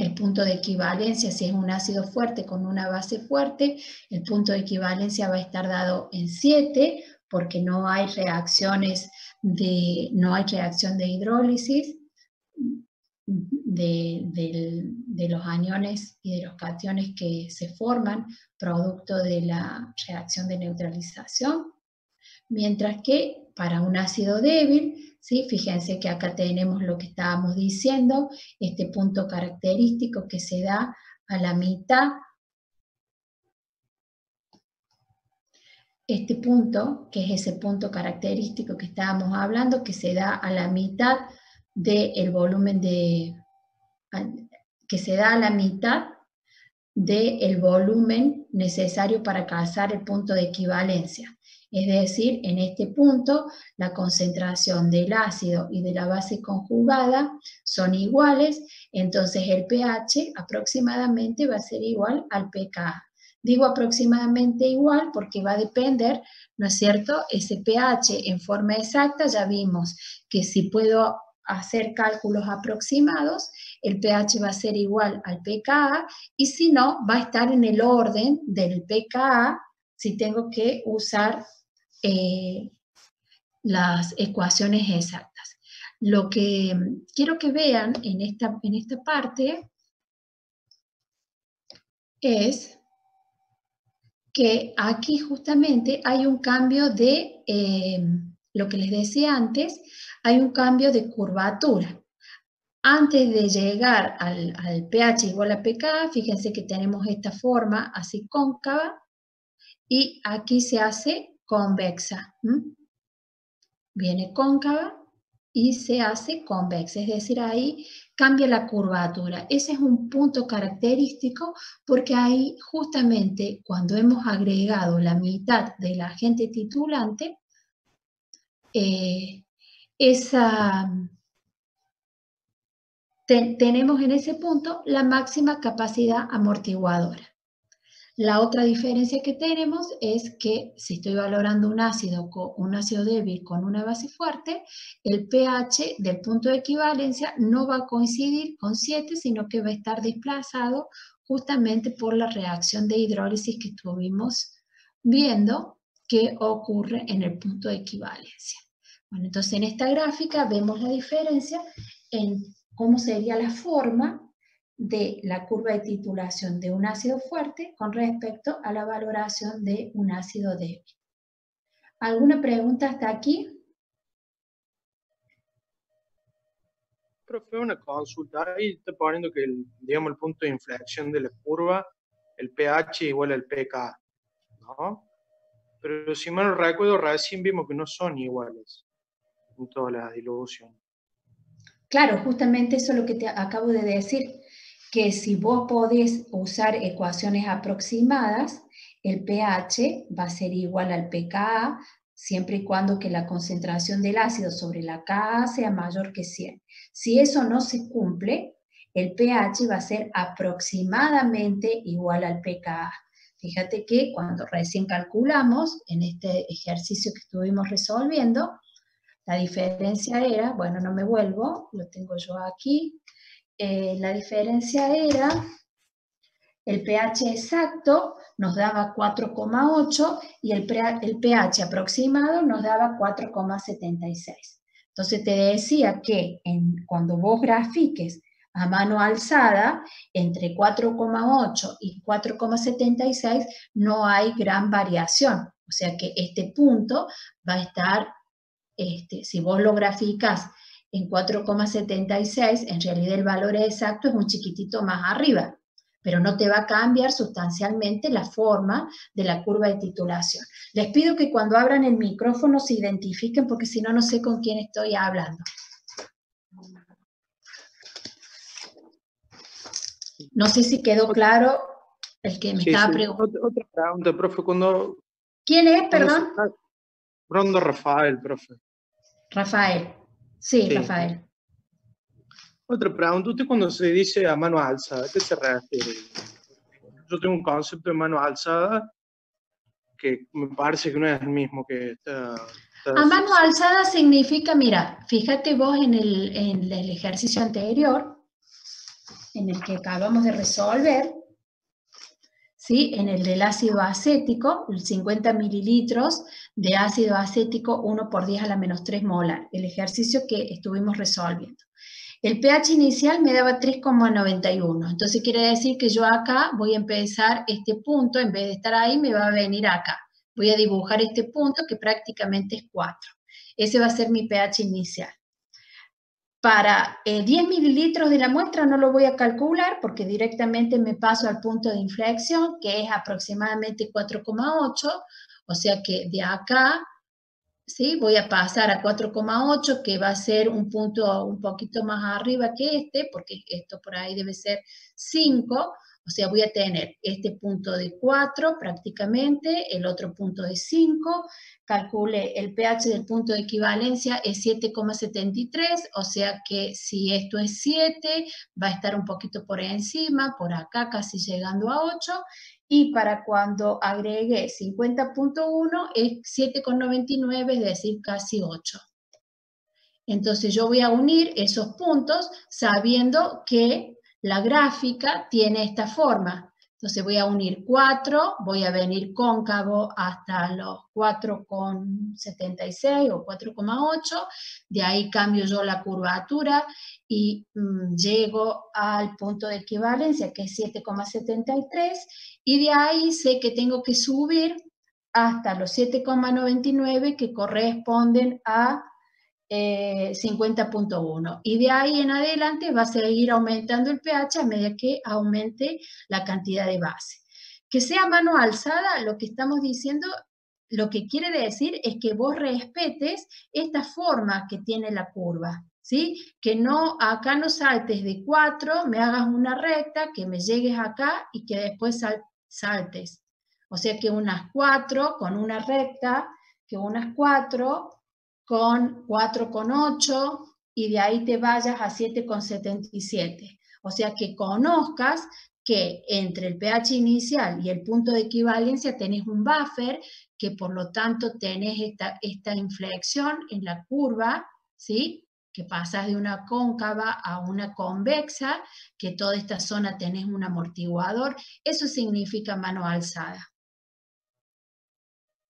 El punto de equivalencia, si es un ácido fuerte con una base fuerte, el punto de equivalencia va a estar dado en 7 porque no hay reacciones de, no hay reacción de hidrólisis de, los aniones y de los cationes que se forman producto de la reacción de neutralización. Mientras que para un ácido débil ¿sí? Fíjense que acá tenemos lo que estábamos diciendo, este punto característico que se da a la mitad. Este punto, que es ese punto característico que estábamos hablando, que se da a la mitad del volumen de, que se da a la mitad del volumen necesario para alcanzar el punto de equivalencia. Es decir, en este punto la concentración del ácido y de la base conjugada son iguales, entonces el pH aproximadamente va a ser igual al pKa. Digo aproximadamente igual porque va a depender, ¿no es cierto? Ese pH en forma exacta, ya vimos que si puedo hacer cálculos aproximados, el pH va a ser igual al pKa y si no, va a estar en el orden del pKa si tengo que usar eh, las ecuaciones exactas. Lo que quiero que vean en esta, en esta parte es que aquí justamente hay un cambio de, eh, lo que les decía antes, hay un cambio de curvatura. Antes de llegar al, pH igual a pK, fíjense que tenemos esta forma así cóncava y aquí se hace convexa. Viene cóncava y se hace convexa, es decir, ahí cambia la curvatura. Ese es un punto característico porque ahí justamente cuando hemos agregado la mitad del agente titulante, eh, esa, tenemos en ese punto la máxima capacidad amortiguadora. La otra diferencia que tenemos es que si estoy valorando un ácido, un ácido débil con una base fuerte, el pH del punto de equivalencia no va a coincidir con 7, sino que va a estar desplazado justamente por la reacción de hidrólisis que estuvimos viendo que ocurre en el punto de equivalencia. Bueno, entonces en esta gráfica vemos la diferencia en cómo sería la forma de la curva de titulación de un ácido fuerte con respecto a la valoración de un ácido débil. ¿Alguna pregunta hasta aquí? Profe, una consulta. Ahí está poniendo que el, digamos, el punto de inflexión de la curva, el pH igual al pK, ¿no? Pero si mal recuerdo, recién vimos que no son iguales en toda la dilución. Claro, justamente eso es lo que te acabo de decir que si vos podés usar ecuaciones aproximadas, el pH va a ser igual al pKa siempre y cuando que la concentración del ácido sobre la Ka sea mayor que 100. Si eso no se cumple, el pH va a ser aproximadamente igual al pKa. Fíjate que cuando recién calculamos en este ejercicio que estuvimos resolviendo, la diferencia era, bueno, no me vuelvo, lo tengo yo aquí, eh, la diferencia era, el pH exacto nos daba 4,8 y el, pH aproximado nos daba 4,76. Entonces te decía que cuando vos grafiques a mano alzada, entre 4,8 y 4,76 no hay gran variación. O sea que este punto va a estar, este, si vos lo graficas en 4,76, en realidad el valor exacto es un chiquitito más arriba, pero no te va a cambiar sustancialmente la forma de la curva de titulación. Les pido que cuando abran el micrófono se identifiquen porque si no, no sé con quién estoy hablando. No sé si quedó claro el que me estaba preguntando. Otra pregunta, profe, cuando... ¿Quién es, perdón? Rondo Rafael, profe. Rafael. Sí, Rafael. Otra pregunta, usted cuando se dice a mano alzada, ¿a qué se refiere? Yo tengo un concepto de mano alzada que me parece que no es el mismo que está... a mano alzada significa, mira, fíjate vos en el, en el ejercicio anterior, en el que acabamos de resolver, En el del ácido acético, 50 mililitros de ácido acético 1 por 10 a la menos 3 molar, el ejercicio que estuvimos resolviendo. El pH inicial me daba 3,91, entonces quiere decir que yo acá voy a empezar este punto, en vez de estar ahí, me va a venir acá. Voy a dibujar este punto que prácticamente es 4. Ese va a ser mi pH inicial. Para 10 eh, mililitros de la muestra no lo voy a calcular porque directamente me paso al punto de inflexión, que es aproximadamente 4,8, o sea que de acá ¿sí? Voy a pasar a 4,8, que va a ser un punto un poquito más arriba que este, porque esto por ahí debe ser 5, o sea, voy a tener este punto de 4 prácticamente, el otro punto de 5, calcule el pH del punto de equivalencia es 7,73, o sea que si esto es 7, va a estar un poquito por encima, por acá casi llegando a 8, y para cuando agregue 50.1 es 7,99, es decir, casi 8. Entonces yo voy a unir esos puntos sabiendo que la gráfica tiene esta forma. Entonces voy a unir 4, voy a venir cóncavo hasta los 4,76 o 4,8, de ahí cambio yo la curvatura y mm, llego al punto de equivalencia que es 7,73 y de ahí sé que tengo que subir hasta los 7,99 que corresponden a 50.1 eh, y de ahí en adelante va a seguir aumentando el pH a medida que aumente la cantidad de base. Que sea mano alzada, lo que estamos diciendo, lo que quiere decir es que vos respetes esta forma que tiene la curva, ¿sí? Que no, acá no saltes de 4, me hagas una recta, que me llegues acá y que después saltes. O sea que unas 4 con una recta, que unas 4 con 4,8 y de ahí te vayas a 7,77. O sea que conozcas que entre el pH inicial y el punto de equivalencia tenés un buffer, que por lo tanto tenés esta, esta inflexión en la curva, ¿sí? que pasas de una cóncava a una convexa, que toda esta zona tenés un amortiguador, eso significa mano alzada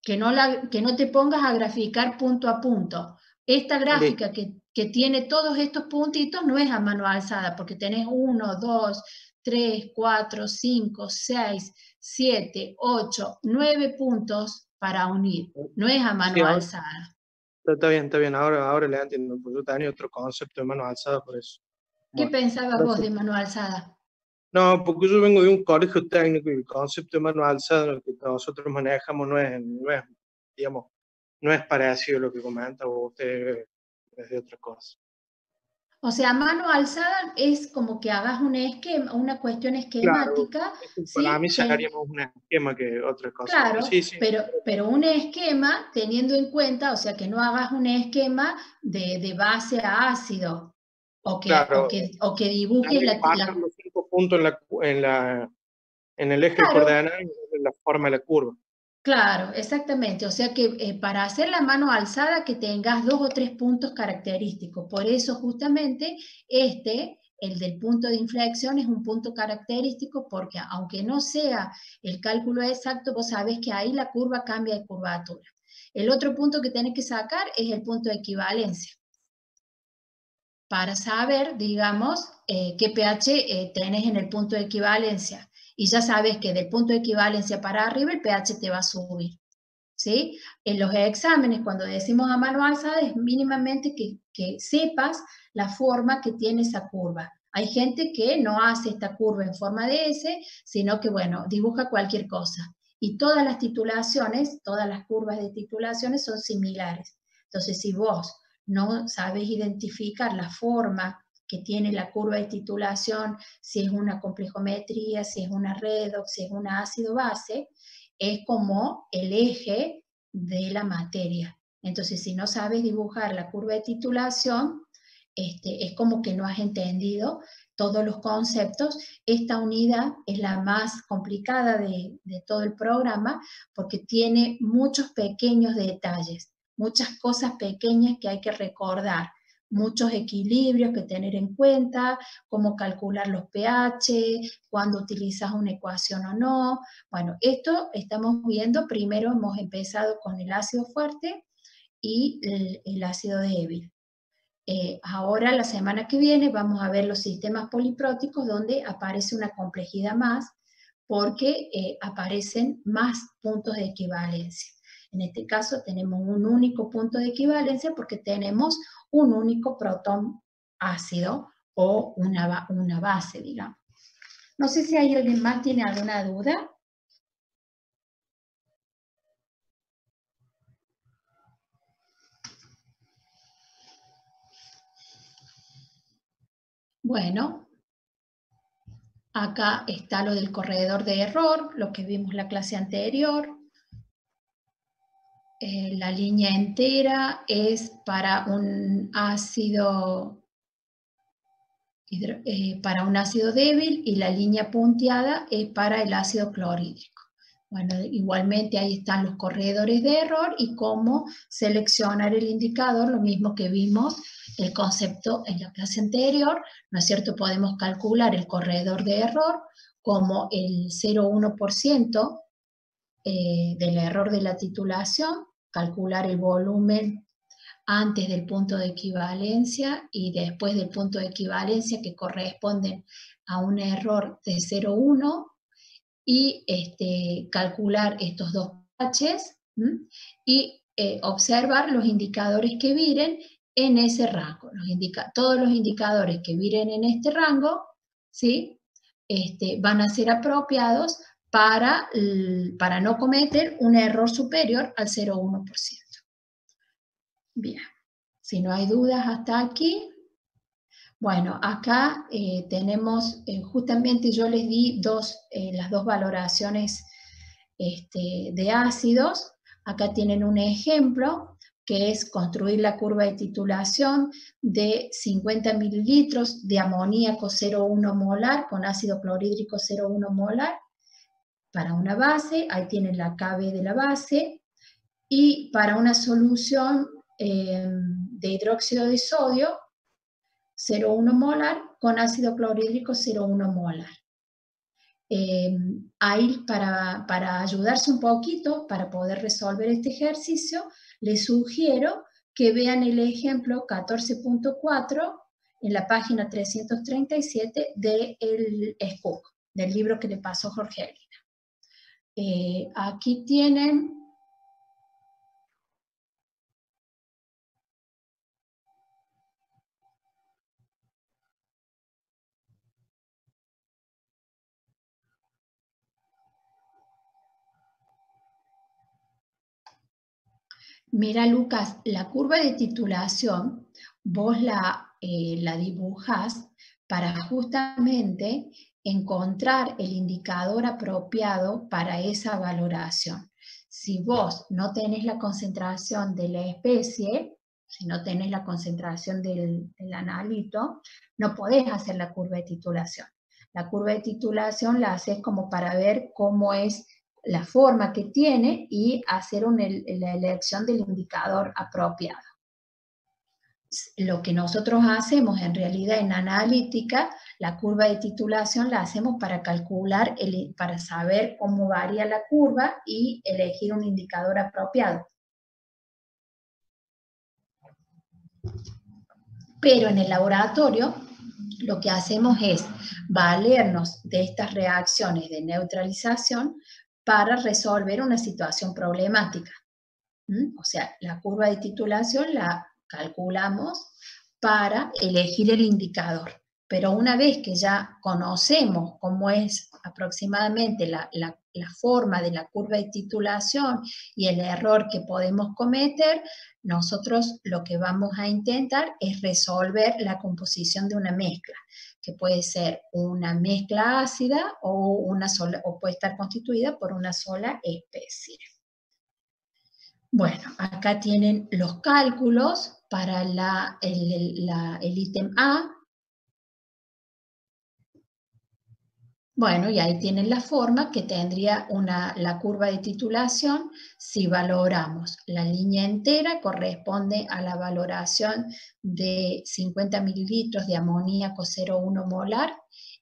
que no, la, que no te pongas a graficar punto a punto. Esta gráfica que, tiene todos estos puntitos no es a mano alzada, porque tenés 1, 2, 3, 4, 5, 6, 7, 8, 9 puntos para unir. No es a mano alzada. Está bien, está bien. Ahora, ahora le entiendo, porque yo tenía otro concepto de mano alzada por eso. ¿Qué pensabas vos de mano alzada? No, porque yo vengo de un colegio técnico y el concepto de mano alzada que nosotros manejamos no es, no es, digamos, no es parecido a lo que comenta usted, es de otra cosa. O sea, mano alzada es como que hagas un esquema, una cuestión esquemática. Para mí sacaríamos un esquema que otra cosa. Claro, Pero, pero un esquema teniendo en cuenta, o sea, que no hagas un esquema de, de base a ácido, o que, o que, o que dibujes la, la, punto en, la, en, la, en el eje la forma de la curva. Claro, exactamente. O sea que eh, para hacer la mano alzada que tengas dos o tres puntos característicos. Por eso justamente este, el del punto de inflexión, es un punto característico porque aunque no sea el cálculo exacto, vos sabés que ahí la curva cambia de curvatura. El otro punto que tenés que sacar es el punto de equivalencia para saber, digamos, eh, qué pH eh, tenés en el punto de equivalencia. Y ya sabes que del punto de equivalencia para arriba el pH te va a subir. ¿sí? En los exámenes, cuando decimos a mano alzada, es mínimamente que, que sepas la forma que tiene esa curva. Hay gente que no hace esta curva en forma de S, sino que, bueno, dibuja cualquier cosa. Y todas las titulaciones, todas las curvas de titulaciones son similares. Entonces, si vos no sabes identificar la forma que tiene la curva de titulación, si es una complejometría, si es una redox, si es un ácido base, es como el eje de la materia. Entonces, si no sabes dibujar la curva de titulación, este, es como que no has entendido todos los conceptos. Esta unidad es la más complicada de todo el programa porque tiene muchos pequeños detalles muchas cosas pequeñas que hay que recordar, muchos equilibrios que tener en cuenta, cómo calcular los pH, cuándo utilizas una ecuación o no. Bueno, esto estamos viendo, primero hemos empezado con el ácido fuerte y el, ácido débil. Eh, ahora, la semana que viene, vamos a ver los sistemas polipróticos donde aparece una complejidad más porque eh, aparecen más puntos de equivalencia. En este caso tenemos un único punto de equivalencia porque tenemos un único protón ácido o una, una base, digamos. No sé si hay alguien más tiene alguna duda. Bueno, acá está lo del corredor de error, lo que vimos en la clase anterior. Eh, la línea entera es para un ácido eh, para un ácido débil y la línea punteada es para el ácido clorhídrico. Bueno, igualmente ahí están los corredores de error y cómo seleccionar el indicador, lo mismo que vimos el concepto en la clase anterior, ¿no es cierto? Podemos calcular el corredor de error como el 0,1% eh, del error de la titulación, calcular el volumen antes del punto de equivalencia y después del punto de equivalencia que corresponden a un error de 0,1 y este, calcular estos dos patches y eh, observar los indicadores que viren en ese rango. Los todos los indicadores que viren en este rango ¿sí? Este, van a ser apropiados para, para no cometer un error superior al 0,1%. Bien, si no hay dudas hasta aquí. Bueno, acá eh, tenemos, eh, justamente yo les di dos, eh, las dos valoraciones este, de ácidos. Acá tienen un ejemplo que es construir la curva de titulación de 50 mililitros de amoníaco 0,1 molar con ácido clorhídrico 0,1 molar para una base, ahí tienen la KB de la base, y para una solución Em, de hidróxido de sodio 0,1 molar con ácido clorhídrico 0,1 molar. Em, ahí para, para ayudarse un poquito, para poder resolver este ejercicio, les sugiero que vean el ejemplo 14.4 en la página 337 del SPOOK, del libro que le pasó Jorge. Eh, aquí tienen Mira, Lucas, la curva de titulación, vos la, eh, la dibujas para justamente encontrar el indicador apropiado para esa valoración. Si vos no tenés la concentración de la especie, si no tenés la concentración del, analito, no podés hacer la curva de titulación. La curva de titulación la haces como para ver cómo es la forma que tiene y hacer la elección del indicador apropiado. Lo que nosotros hacemos en realidad en analítica, la curva de titulación la hacemos para calcular, para saber cómo varía la curva y elegir un indicador apropiado. Pero en el laboratorio lo que hacemos es valernos de estas reacciones de neutralización para resolver una situación problemática. O sea, la curva de titulación la calculamos para elegir el indicador. Pero una vez que ya conocemos cómo es aproximadamente la, forma de la curva de titulación y el error que podemos cometer, nosotros lo que vamos a intentar es resolver la composición de una mezcla que puede ser una mezcla ácida o, una sola, o puede estar constituida por una sola especie. Bueno, acá tienen los cálculos para el ítem A, Bueno, y ahí tienen la forma que tendría una, la curva de titulación si valoramos. La línea entera corresponde a la valoración de 50 mililitros de amoníaco 0,1 molar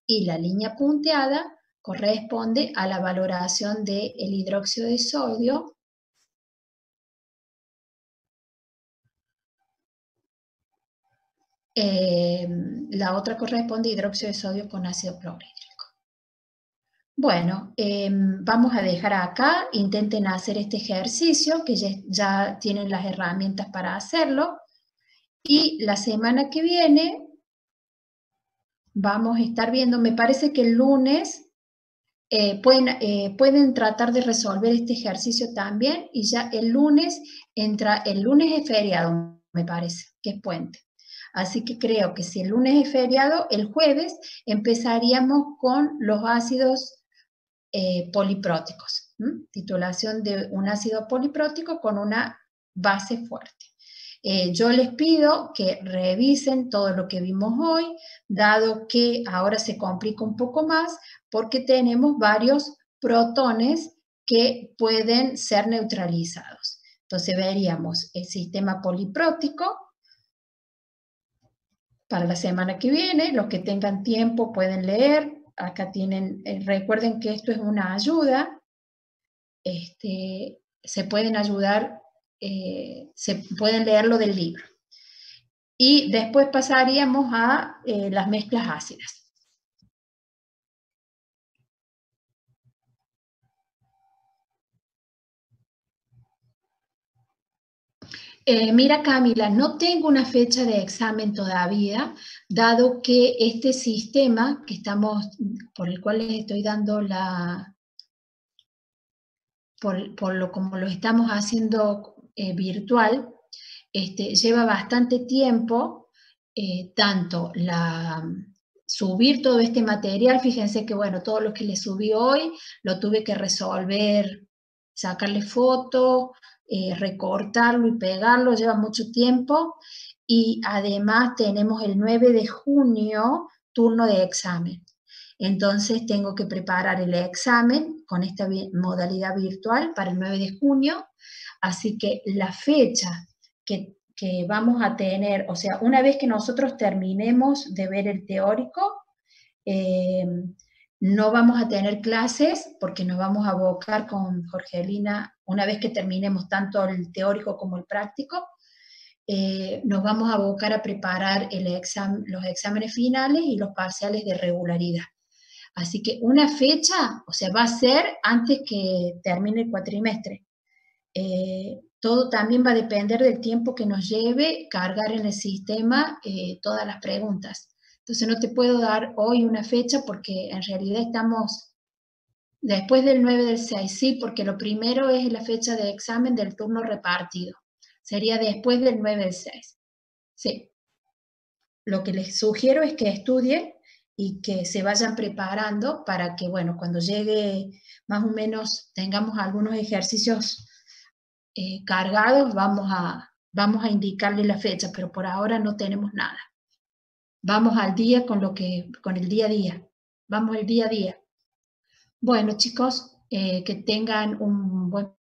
y la línea punteada corresponde a la valoración del hidróxido de sodio eh, la otra corresponde a hidróxido de sodio con ácido clorhídrico. Bueno, em, vamos a dejar acá, intenten hacer este ejercicio, que ya, tienen las herramientas para hacerlo. Y la semana que viene vamos a estar viendo, me parece que el lunes eh, pueden, eh, pueden tratar de resolver este ejercicio también y ya el lunes entra, el lunes es feriado, me parece, que es puente. Así que creo que si el lunes es feriado, el jueves empezaríamos con los ácidos eh, polipróticos. Titulación de un ácido poliprótico con una base fuerte. Eh, yo les pido que revisen todo lo que vimos hoy, dado que ahora se complica un poco más porque tenemos varios protones que pueden ser neutralizados. Entonces veríamos el sistema poliprótico. Para la semana que viene, los que tengan tiempo pueden leer. Acá tienen, eh, recuerden que esto es una ayuda. Este, se pueden ayudar eh, se pueden leerlo del libro. Y después pasaríamos a eh, las mezclas ácidas. Eh, mira Camila, no tengo una fecha de examen todavía, dado que este sistema que estamos, por el cual les estoy dando la, por, por, lo como lo estamos haciendo eh, virtual, este, lleva bastante tiempo, eh, tanto la, subir todo este material, fíjense que bueno, todo lo que le subí hoy lo tuve que resolver, sacarle foto, eh, recortarlo y pegarlo, lleva mucho tiempo y además tenemos el 9 de junio turno de examen. Entonces tengo que preparar el examen con esta modalidad virtual para el 9 de junio Así que la fecha que, vamos a tener, o sea, una vez que nosotros terminemos de ver el teórico, eh, no vamos a tener clases porque nos vamos a abocar con Jorgelina, una vez que terminemos tanto el teórico como el práctico, eh, nos vamos a abocar a preparar los exámenes finales y los parciales de regularidad. Así que una fecha, o sea, va a ser antes que termine el cuatrimestre. Eh, todo también va a depender del tiempo que nos lleve cargar en el sistema eh, todas las preguntas. Entonces no te puedo dar hoy una fecha porque en realidad estamos después del 9 del 6, sí, porque lo primero es la fecha de examen del turno repartido. Sería después del 9 del 6. Sí. Lo que les sugiero es que estudien y que se vayan preparando para que, bueno, cuando llegue más o menos tengamos algunos ejercicios eh, cargados, vamos a, vamos a indicarle la fecha, pero por ahora no tenemos nada. Vamos al día con, lo que, con el día a día. Vamos el día a día. Bueno, chicos, eh, que tengan un buen